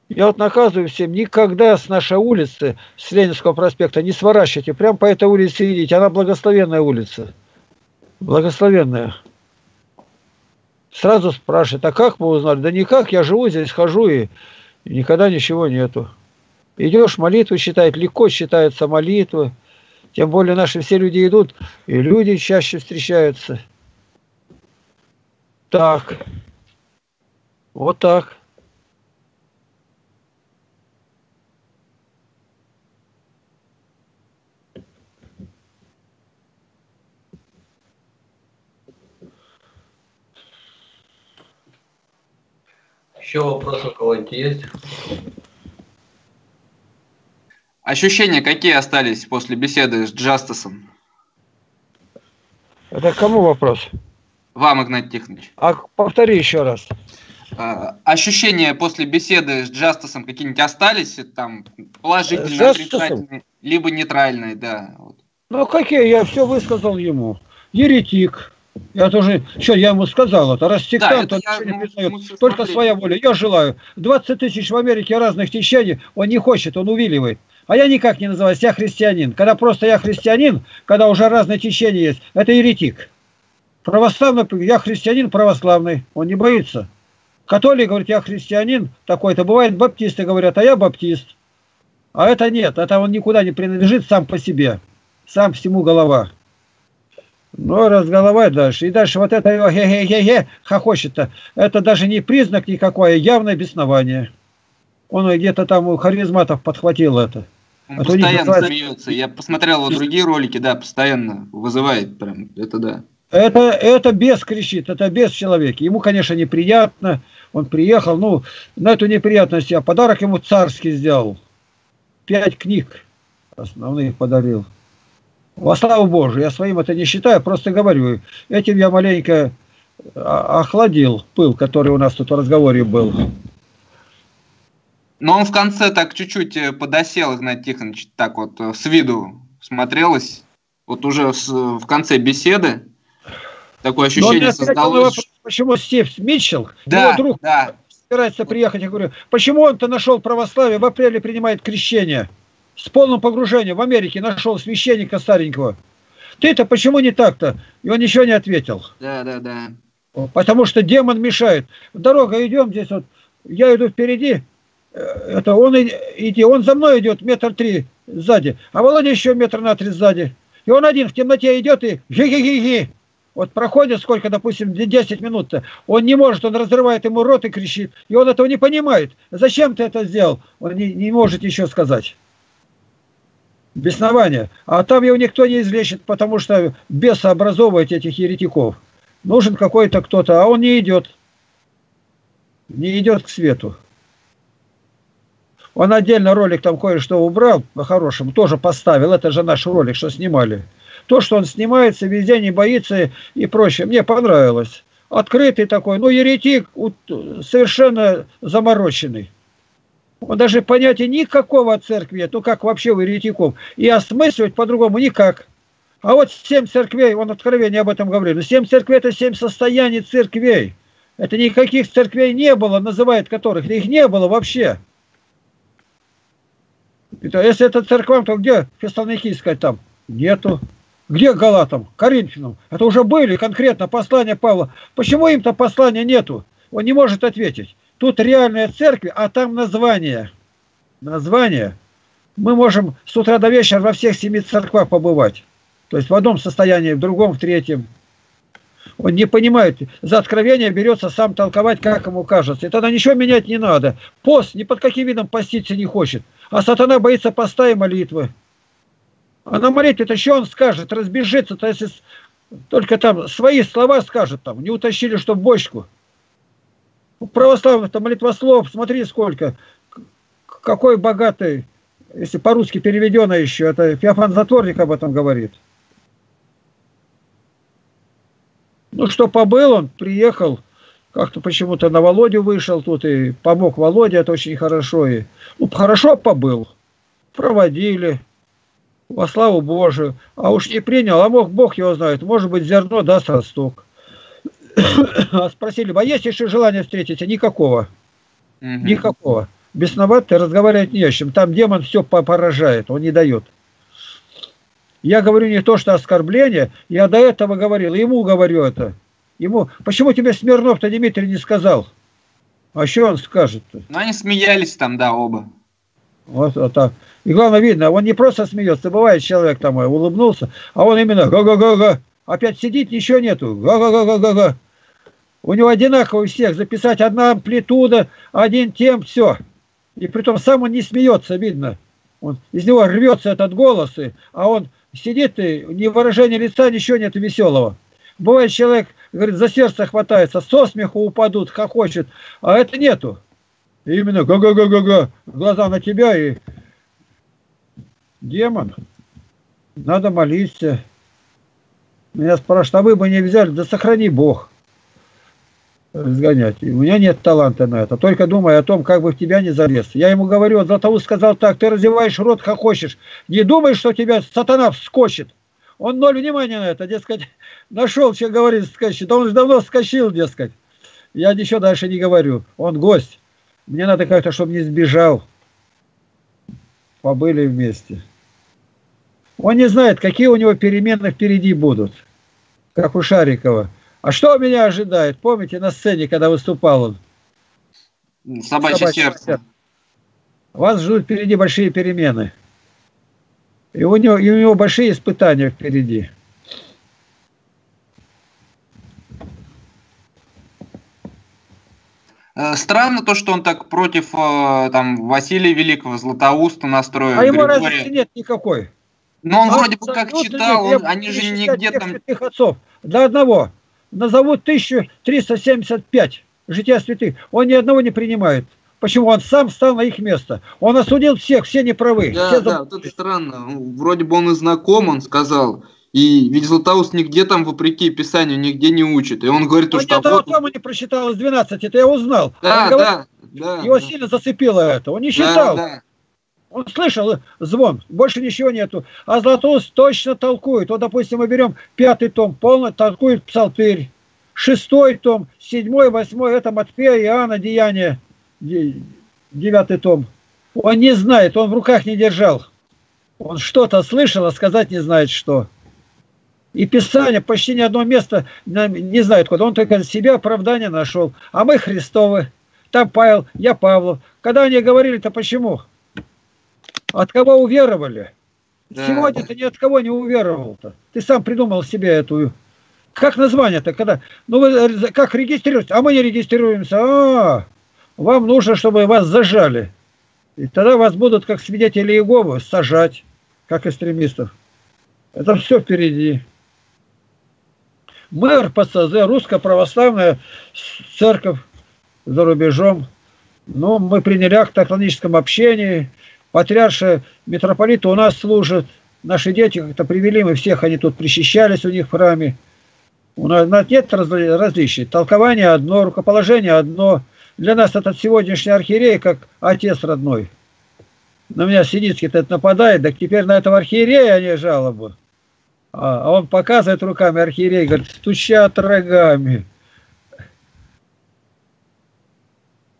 я вот наказываю всем, никогда с нашей улицы, с Ленинского проспекта, не сворачивайте. Прям по этой улице идите. Она благословенная улица. Благословенная. Сразу спрашивают, а как вы узнали? Да никак, я живу здесь, хожу и никогда ничего нету. Идешь, молитву считать, легко считаются молитвы. Тем более наши все люди идут, и люди чаще встречаются. Так. Вот так. Еще вопросы у кого-нибудь есть? Ощущения какие остались после беседы с Джастасом? Это кому вопрос? Вам, Игнат Тихонович. А повтори еще раз. А, ощущения после беседы с Джастасом какие-нибудь остались? Там положительные, отрицательные, либо нейтральные, да. Вот. Ну какие, я все высказал ему. Еретик. Я тоже, что я ему сказал, это раз сектант, это он ничего не признает. Только своя воля. Я желаю. 20 тысяч в Америке разных течений, он не хочет, он увиливает. А я никак не называюсь, я христианин. Когда просто я христианин, когда уже разные течения есть, это еретик. Православный, я христианин православный, он не боится. Католик говорит, я христианин такой-то. Бывает, баптисты говорят, а я баптист. А это нет, это он никуда не принадлежит сам по себе. Сам всему голова. Ну, разголовать дальше. И дальше вот это его ге-ге-ге-ге хохочет-то. Это даже не признак никакой, а явное беснование. Он где-то там у харизматов подхватил это. Он А постоянно называется- смеется. Я посмотрел его другие ролики, да, постоянно вызывает прям. Это да. Это, это бес кричит, это бес человек. Ему, конечно, неприятно. Он приехал, ну, на эту неприятность я подарок ему царский сделал. Пять книг основных подарил. Во славу Божию, я своим это не считаю, просто говорю. Этим я маленько а- охладил пыл, который у нас тут в разговоре был. Но он в конце так чуть-чуть э, подосел, Игнат Тихонович, так вот э, с виду смотрелось. Вот уже с- в конце беседы такое ощущение создалось. вопрос, почему Стив Митчелл, Да, его друг, да. собирается приехать, я говорю, почему он-то нашел православие, в апреле принимает крещение, с полным погружением в Америке нашел священника старенького. Ты-то почему не так-то? И он ничего не ответил. Да, да, да. Потому что демон мешает. Дорога идем здесь вот, я иду впереди, э, это он иди, он за мной идет метр три сзади, а Володя еще метр на три сзади. И он один в темноте идет и ги-ги-ги-ги. Вот проходит сколько, допустим, 10 минут-то, он не может, он разрывает ему рот и кричит, и он этого не понимает. Зачем ты это сделал? Он не, не может еще сказать. Беснование. А там его никто не излечит, потому что беса образовывает этих еретиков. Нужен какой-то кто-то, а он не идет. Не идет к свету. Он отдельно ролик там кое-что убрал, по-хорошему, тоже поставил. Это же наш ролик, что снимали. То, что он снимается, везде не боится и прочее. Мне понравилось. Открытый такой, ну, еретик совершенно замороченный. Он даже понятия никакого от церкви нет, ну как вообще у еретиков. И осмысливать по-другому никак. А вот семь церквей, он откровение об этом говорил. Семь церквей это семь состояний церквей. Это никаких церквей не было, называют которых. Их не было вообще. Это, если это церквам, то где Фессалоники искать там? Нету. Где Галатам? Коринфянам? Это уже были конкретно послания Павла. Почему им-то послания нету? Он не может ответить. Тут реальные церкви, а там название. Название. Мы можем с утра до вечера во всех семи церквах побывать. То есть в одном состоянии, в другом, в третьем. Он не понимает. За откровение берется сам толковать, как ему кажется. И тогда ничего менять не надо. Пост ни под каким видом поститься не хочет. А сатана боится поста и молитвы. А на молитве-то что он скажет? Разбежится-то, если только там свои слова скажет там. Не утащили, что в бочку. У православных-то молитвослов, смотри сколько. Какой богатый, если по-русски переведено еще, это Феофан Затворник об этом говорит. Ну, что побыл он, приехал, как-то почему-то на Володю вышел тут и помог Володе, это очень хорошо. И, ну, хорошо побыл, проводили, во славу Божию. А уж не принял, а мог Бог его знает, может быть, зерно даст росток. Спросили, а есть еще желание встретиться? Никакого. Мгм. Никакого. Бесноват ты разговаривать не о чем. Там демон все поражает, он не дает. Я говорю не то, что оскорбление, я до этого говорил, ему говорю это. Ему, почему тебе Смирнов-то Дмитрий не сказал? А что он скажет-то? Ну, они смеялись там, да, оба. Вот, вот так. И главное видно, он не просто смеется, бывает человек там улыбнулся, а он именно га-га-га-га. Опять сидит, ничего нету. Га-га-га-га-га. У него одинаково у всех. Записать одна амплитуда, один тем, все. И притом сам он не смеется, видно. Он, из него рвется этот голос, и, а он сидит, и ни выражения лица, ничего нет веселого. Бывает человек, говорит, за сердце хватается, со смеху упадут, хохочет, а это нету. Именно га-га-га-га-га, глаза на тебя и демон. Надо молиться. Меня спрашивают, а вы бы не взяли? Да сохрани Бог сгонять. У меня нет таланта на это. Только думай о том, как бы в тебя не залез. Я ему говорю, вот Златоуст сказал так, ты развиваешь рот, как хочешь. Не думай, что тебя сатана вскочит. Он ноль внимания на это, дескать, нашел, что говорит, скачет. Да он же давно скачил, дескать. Я ничего дальше не говорю. Он гость. Мне надо как-то, чтобы не сбежал. Побыли вместе. Он не знает, какие у него перемены впереди будут. Как у Шарикова. А что меня ожидает? Помните на сцене, когда выступал он? Собачье, Собачье сердце. сердце. Вас ждут впереди большие перемены. И у него, и у него большие испытания впереди. Э, странно то, что он так против э, там, Василия Великого, Златоуста настроен. А ему разницы нет никакой. Но он а вроде бы как читал, он, они же нигде там... отцов. Для одного. Назовут 1375 жития святых. Он ни одного не принимает. Почему? Он сам стал на их место. Он осудил всех, все неправы. Да, все да, вот это странно. Вроде бы он и знаком, он сказал. И ведь Златоуст нигде там, вопреки Писанию, нигде не учит. И он говорит, он что... Он вот... тома не прочитал из 12, это я узнал. Да, он да, да. Его да. сильно зацепило это. Он не читал. Да, да. Он слышал звон, больше ничего нету. А Златоуст точно толкует. Вот, допустим, мы берем пятый том, полный толкует псалтырь. Шестой том, седьмой, восьмой, это Матфея, Иоанна, Деяния, девятый том. Он не знает, он в руках не держал. Он что-то слышал, а сказать не знает что. И Писание почти ни одно место не знает куда. Он только себя оправдание нашел. А мы Христовы. Там Павел, я Павлов. Когда они говорили-то почему? От кого уверовали? Да. Сегодня ты ни от кого не уверовал-то. Ты сам придумал себе эту... Как название-то? Когда... Ну, вы как регистрируетесь? А мы не регистрируемся. А, вам нужно, чтобы вас зажали. И тогда вас будут, как свидетели Иеговы, сажать, как экстремистов. Это все впереди. Мы РПЦЗ, Русская Православная Церковь за рубежом. Ну, мы приняли акт о каноническом общении. Патриарша митрополита у нас служит. Наши дети как-то привели, мы всех, они тут причащались у них в храме. У нас нет различий. Толкование одно, рукоположение одно. Для нас этот сегодняшний архиерей как отец родной. На меня Синицкий этот нападает, так теперь на этого архиерея они жалобы. А, а он показывает руками архиерей, говорит, стучат рогами.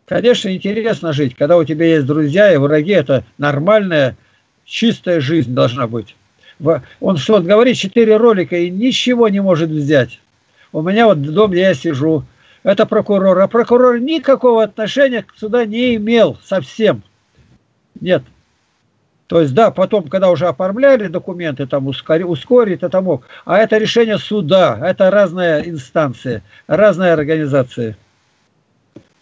Конечно, интересно жить, когда у тебя есть друзья и враги, это нормальная, чистая жизнь должна быть. Он что говорит, четыре ролика и ничего не может взять. У меня вот дом, я сижу, это прокурор, а прокурор никакого отношения к сюда не имел совсем. Нет. То есть, да, потом, когда уже оформляли документы, там ускорить, ускорить это мог. А это решение суда, это разная инстанция, разная организация.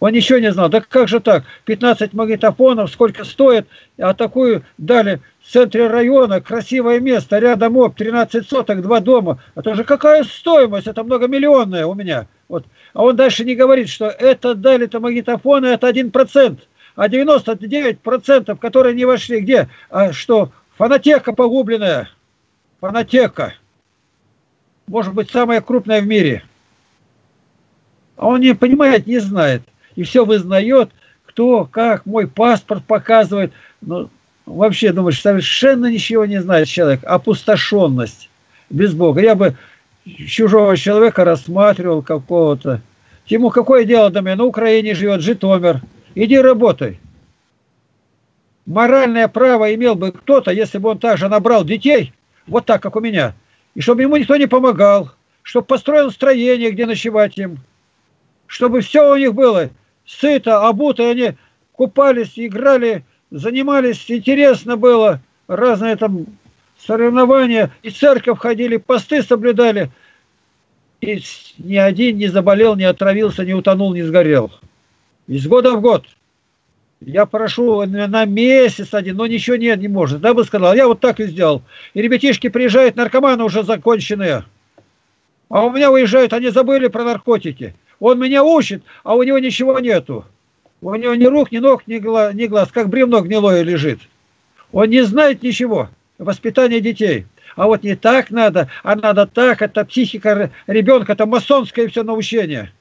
Он ничего не знал. Да как же так? 15 магнитофонов, сколько стоит? А такую дали в центре района, красивое место, рядом об, 13 соток, два дома. Это же какая стоимость? Это многомиллионная у меня. Вот. А он дальше не говорит, что это дали-то магнитофоны, это 1% а 99%, которые не вошли, где? А что? Фонотека погубленная. Фонотека. Может быть, самая крупная в мире. А он не понимает, не знает. И все вызнает, кто, как, мой паспорт показывает. Ну, вообще, думаешь, совершенно ничего не знает человек. Опустошенность без Бога. Я бы чужого человека рассматривал какого-то. Ему какое дело до меня? На Украине живет, Житомир. Иди работай. Моральное право имел бы кто-то, если бы он также набрал детей, вот так, как у меня, и чтобы ему никто не помогал, чтобы построил строение, где ночевать им, чтобы все у них было сыто, обуто, они купались, играли, занимались, интересно было, разные там соревнования, и церковь ходили, посты соблюдали, и ни один не заболел, не отравился, не утонул, не сгорел. Из года в год. Я прошу на месяц один, но ничего нет, не может. Да бы сказал, я вот так и сделал. И ребятишки приезжают, наркоманы уже законченные. А у меня уезжают, они забыли про наркотики. Он меня учит, а у него ничего нету. У него ни рук, ни ног, ни глаз, ни глаз как бревно гнилое лежит. Он не знает ничего. Воспитание детей. А вот не так надо, а надо так. Это психика ребенка, это масонское все научение.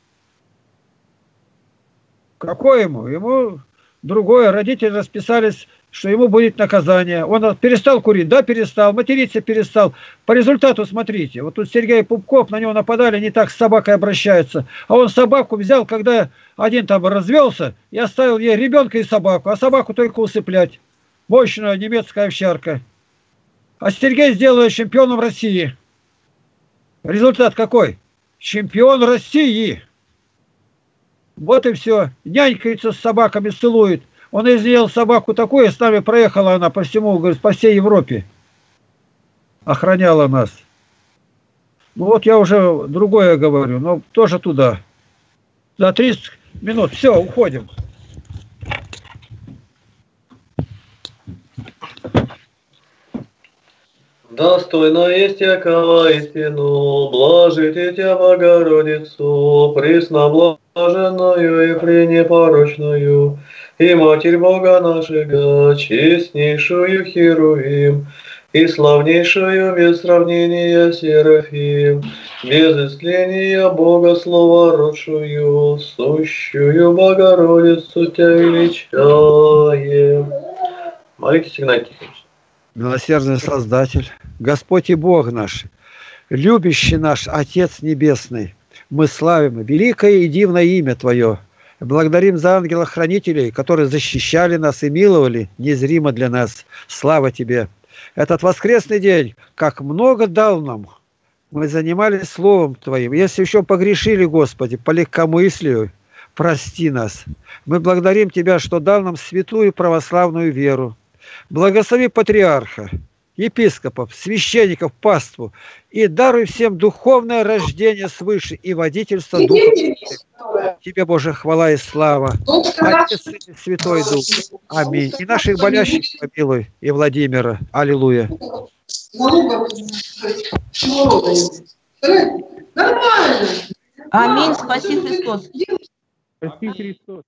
Какое ему? Ему другое. Родители расписались, что ему будет наказание. Он перестал курить, да, перестал, материться перестал. По результату смотрите. Вот тут Сергей Пупков, на него нападали, не так с собакой обращается. А он собаку взял, когда один там развелся, и оставил ей ребенка и собаку, а собаку только усыплять. Мощная немецкая овчарка. А Сергей сделал чемпионом России. Результат какой? Чемпион России. Вот и все. Нянькается с собаками, целует. Он изъел собаку такую, с нами проехала она по всему, говорит, по всей Европе. Охраняла нас. Ну вот я уже другое говорю, но тоже туда. За 30 минут. Все, уходим. Достойно есть истину, блажите тебя, Богородицу, пресноблаженную и пренепорочную, и Матерь Бога нашего, честнейшую Херувим, и славнейшую без сравнения Серафим, без истления Бога словородшую, сущую Богородицу тебя величаем. Молитесь, Игнатий Тихонович. Милосердный Создатель, Господь и Бог наш, любящий наш Отец Небесный, мы славим великое и дивное имя Твое. Благодарим за ангелов-хранителей, которые защищали нас и миловали незримо для нас. Слава Тебе! Этот воскресный день, как много дал нам, мы занимались Словом Твоим. Если еще погрешили, Господи, по легкомыслию, прости нас. Мы благодарим Тебя, что дал нам святую православную веру. Благослови патриарха, епископов, священников, паству и даруй всем духовное рождение свыше и водительство Духа. Тебе, Боже, хвала и слава. Отец и Святой Дух. Аминь. И наших болящих помилуй, и Владимира. Аллилуйя. Аминь. Спаси Христос. Спаси Христос.